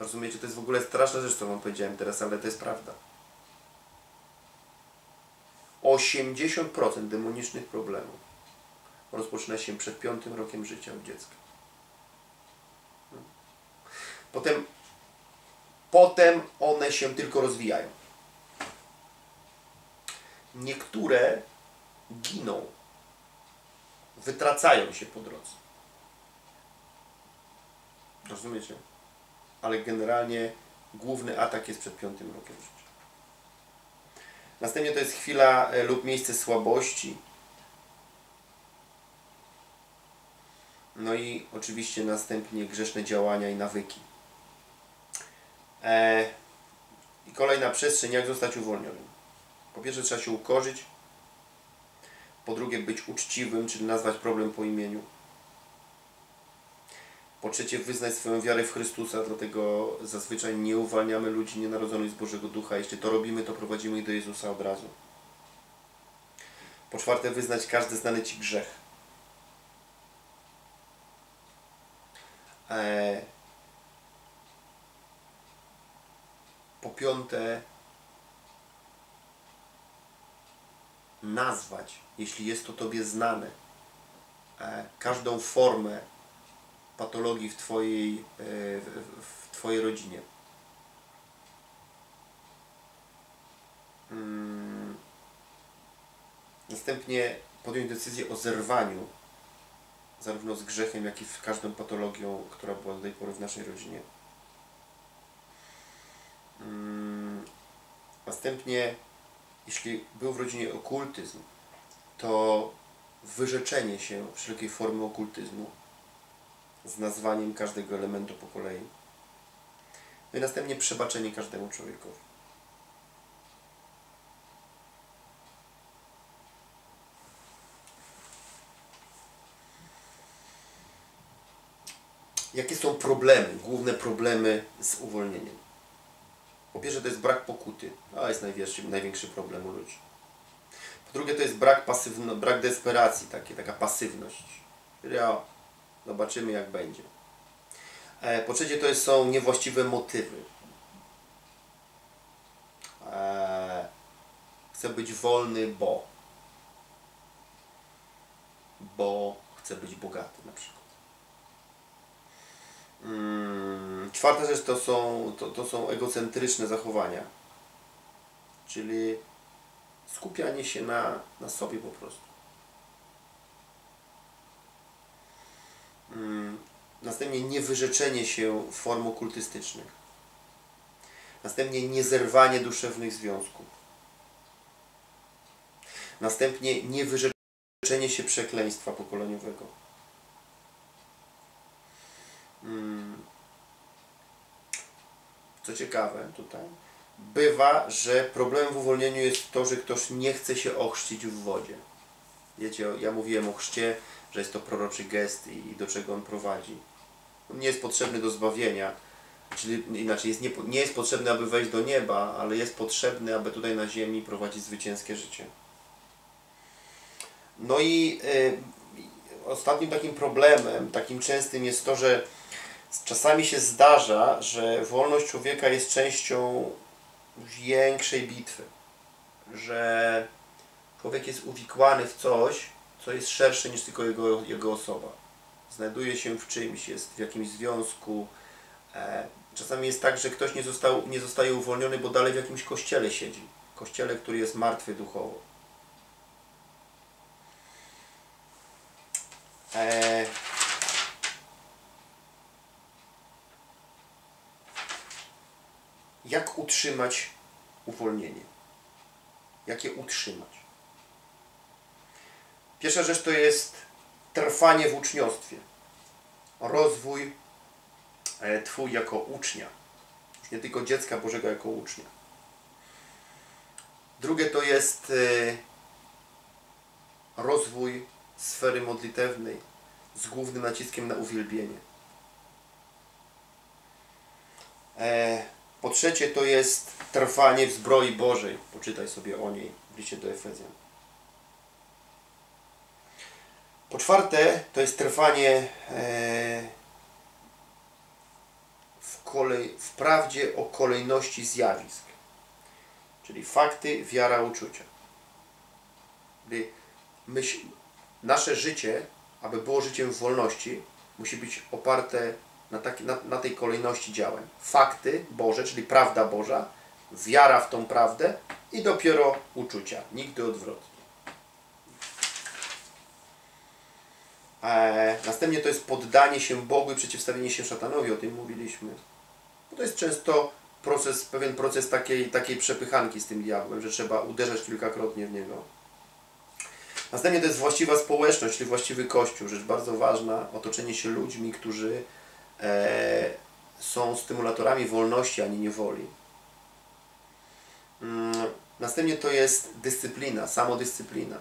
Rozumiecie, to jest w ogóle straszna rzecz, co wam powiedziałem teraz, ale to jest prawda. 80% demonicznych problemów rozpoczyna się przed piątym rokiem życia u dziecka. Potem, potem one się tylko rozwijają. Niektóre giną, wytracają się po drodze. Rozumiecie? Ale generalnie główny atak jest przed piątym rokiem życia. Następnie to jest chwila e, lub miejsce słabości. No i oczywiście następnie grzeszne działania i nawyki. E, I kolejna przestrzeń, jak zostać uwolnionym. Po pierwsze trzeba się ukorzyć. Po drugie być uczciwym, czyli nazwać problem po imieniu. Po trzecie wyznać swoją wiarę w Chrystusa, dlatego zazwyczaj nie uwalniamy ludzi nienarodzonych z Bożego Ducha. Jeśli to robimy, to prowadzimy ich do Jezusa od razu. Po czwarte wyznać każdy znany Ci grzech. E, po piąte nazwać, jeśli jest to Tobie znane, e, każdą formę patologii w Twojej, e, w, Twojej rodzinie. Mm. Następnie podjąć decyzję o zerwaniu zarówno z grzechem, jak i z każdą patologią, która była do tej pory w naszej rodzinie. Mm. Następnie, jeśli był w rodzinie okultyzm, to wyrzeczenie się wszelkiej formy okultyzmu z nazwaniem każdego elementu po kolei. No i następnie przebaczenie każdemu człowiekowi. Jakie są problemy, główne problemy z uwolnieniem? Po pierwsze to jest brak pokuty, a jest największy, największy problem u ludzi. Po drugie to jest brak, pasywno, brak desperacji, takie, taka pasywność. O, zobaczymy jak będzie. E, po trzecie to są niewłaściwe motywy. E, chcę być wolny, bo. Bo chcę być bogaty na przykład. Mm, czwarta rzecz to są, to, to są egocentryczne zachowania. Czyli skupianie się na, na sobie po prostu. Następnie niewyrzeczenie się form okultystycznych. Następnie niezerwanie duszewnych związków. Następnie niewyrzeczenie się przekleństwa pokoleniowego. Mm. Co ciekawe tutaj, bywa, że problemem w uwolnieniu jest to, że ktoś nie chce się ochrzcić w wodzie. Wiecie, ja mówiłem o chrzcie, że jest to proroczy gest i do czego on prowadzi. nie jest potrzebny do zbawienia, czyli inaczej jest nie, nie jest potrzebny, aby wejść do nieba, ale jest potrzebny, aby tutaj na ziemi prowadzić zwycięskie życie. No i y, ostatnim takim problemem, takim częstym jest to, że czasami się zdarza, że wolność człowieka jest częścią większej bitwy. Że człowiek jest uwikłany w coś, co jest szersze niż tylko jego, jego osoba. Znajduje się w czymś, jest w jakimś związku. E, czasami jest tak, że ktoś nie, został, nie zostaje uwolniony, bo dalej w jakimś kościele siedzi. Kościele, który jest martwy duchowo. E, jak utrzymać uwolnienie? Jak je utrzymać? Pierwsza rzecz to jest trwanie w uczniostwie. Rozwój e, Twój jako ucznia. Już nie tylko dziecka Bożego jako ucznia. Drugie to jest e, rozwój sfery modlitewnej z głównym naciskiem na uwielbienie. E, po trzecie to jest trwanie w zbroi Bożej. Poczytaj sobie o niej w liście do Efezjan. Po czwarte to jest trwanie e, w, kolej, w prawdzie o kolejności zjawisk. Czyli fakty, wiara, uczucia. Myśl, nasze życie, aby było życiem w wolności, musi być oparte na, taki, na, na tej kolejności działań. Fakty Boże, czyli prawda Boża, wiara w tą prawdę i dopiero uczucia. Nigdy odwrotnie. Następnie to jest poddanie się Bogu i przeciwstawienie się szatanowi, o tym mówiliśmy. Bo to jest często proces, pewien proces takiej, takiej przepychanki z tym diabłem, że trzeba uderzać kilkakrotnie w niego. Następnie to jest właściwa społeczność, czyli właściwy kościół, rzecz bardzo ważna, otoczenie się ludźmi, którzy e, są stymulatorami wolności, a nie niewoli. Mm, następnie to jest dyscyplina, samodyscyplina.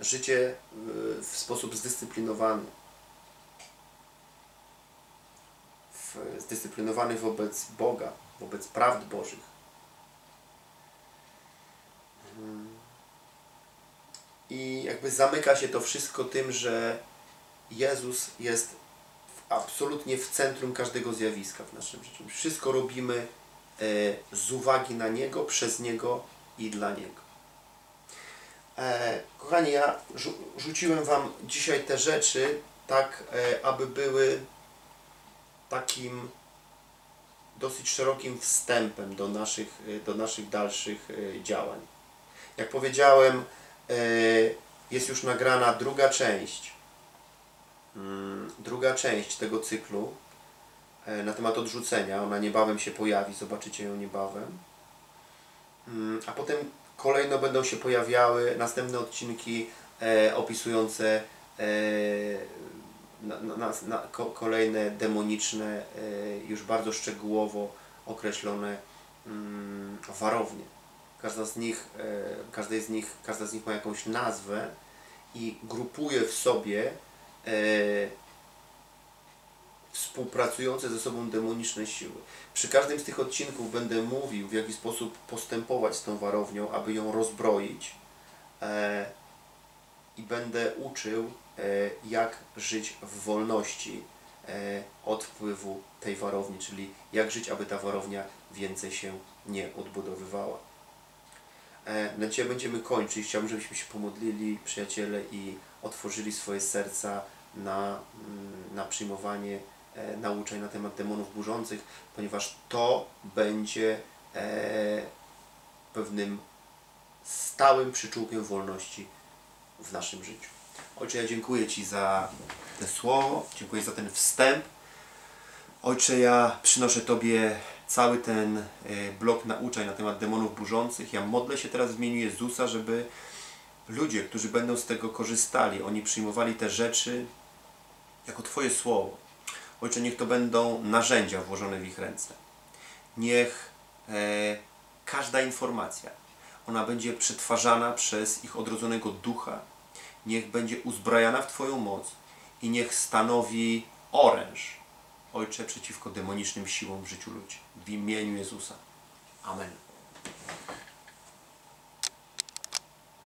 Życie w sposób zdyscyplinowany. Zdyscyplinowany wobec Boga, wobec prawd Bożych. Mm. I jakby zamyka się to wszystko tym, że Jezus jest absolutnie w centrum każdego zjawiska w naszym życiu. Wszystko robimy e, z uwagi na Niego, przez Niego i dla Niego. E, kochani, ja rzuciłem Wam dzisiaj te rzeczy tak, e, aby były takim dosyć szerokim wstępem do naszych, do naszych dalszych działań. Jak powiedziałem, jest już nagrana druga część Mm, druga część tego cyklu e, na temat odrzucenia. Ona niebawem się pojawi, zobaczycie ją niebawem. Mm, a potem kolejno będą się pojawiały następne odcinki e, opisujące e, na, na, na, kolejne demoniczne, już bardzo szczegółowo określone mm, warownie. Każda z nich, każda z nich, każda z nich ma jakąś nazwę i grupuje w sobie e, współpracujące ze sobą demoniczne siły. Przy każdym z tych odcinków będę mówił, w jaki sposób postępować z tą warownią, aby ją rozbroić e, i będę uczył, e, jak żyć w wolności e, od wpływu tej warowni, czyli jak żyć, aby ta warownia więcej się nie odbudowywała. E, na dzisiaj będziemy kończyć. Chciałbym, żebyśmy się pomodlili, przyjaciele, i otworzyli swoje serca na, mm, na przyjmowanie nauczeń na temat demonów burzących, ponieważ to będzie e, pewnym stałym przyczółkiem wolności w naszym życiu. Ojcze, ja dziękuję Ci za to słowo, dziękuję za ten wstęp. Ojcze, ja przynoszę Tobie cały ten e, blok nauczeń na temat demonów burzących. Ja modlę się teraz w imieniu Jezusa, żeby ludzie, którzy będą z tego korzystali, oni przyjmowali te rzeczy jako Twoje słowo. Ojcze, niech to będą narzędzia włożone w ich ręce. Niech e, każda informacja, ona będzie przetwarzana przez ich odrodzonego ducha. Niech będzie uzbrajana w Twoją moc i niech stanowi oręż, Ojcze, przeciwko demonicznym siłom w życiu ludzi. W imieniu Jezusa. Amen.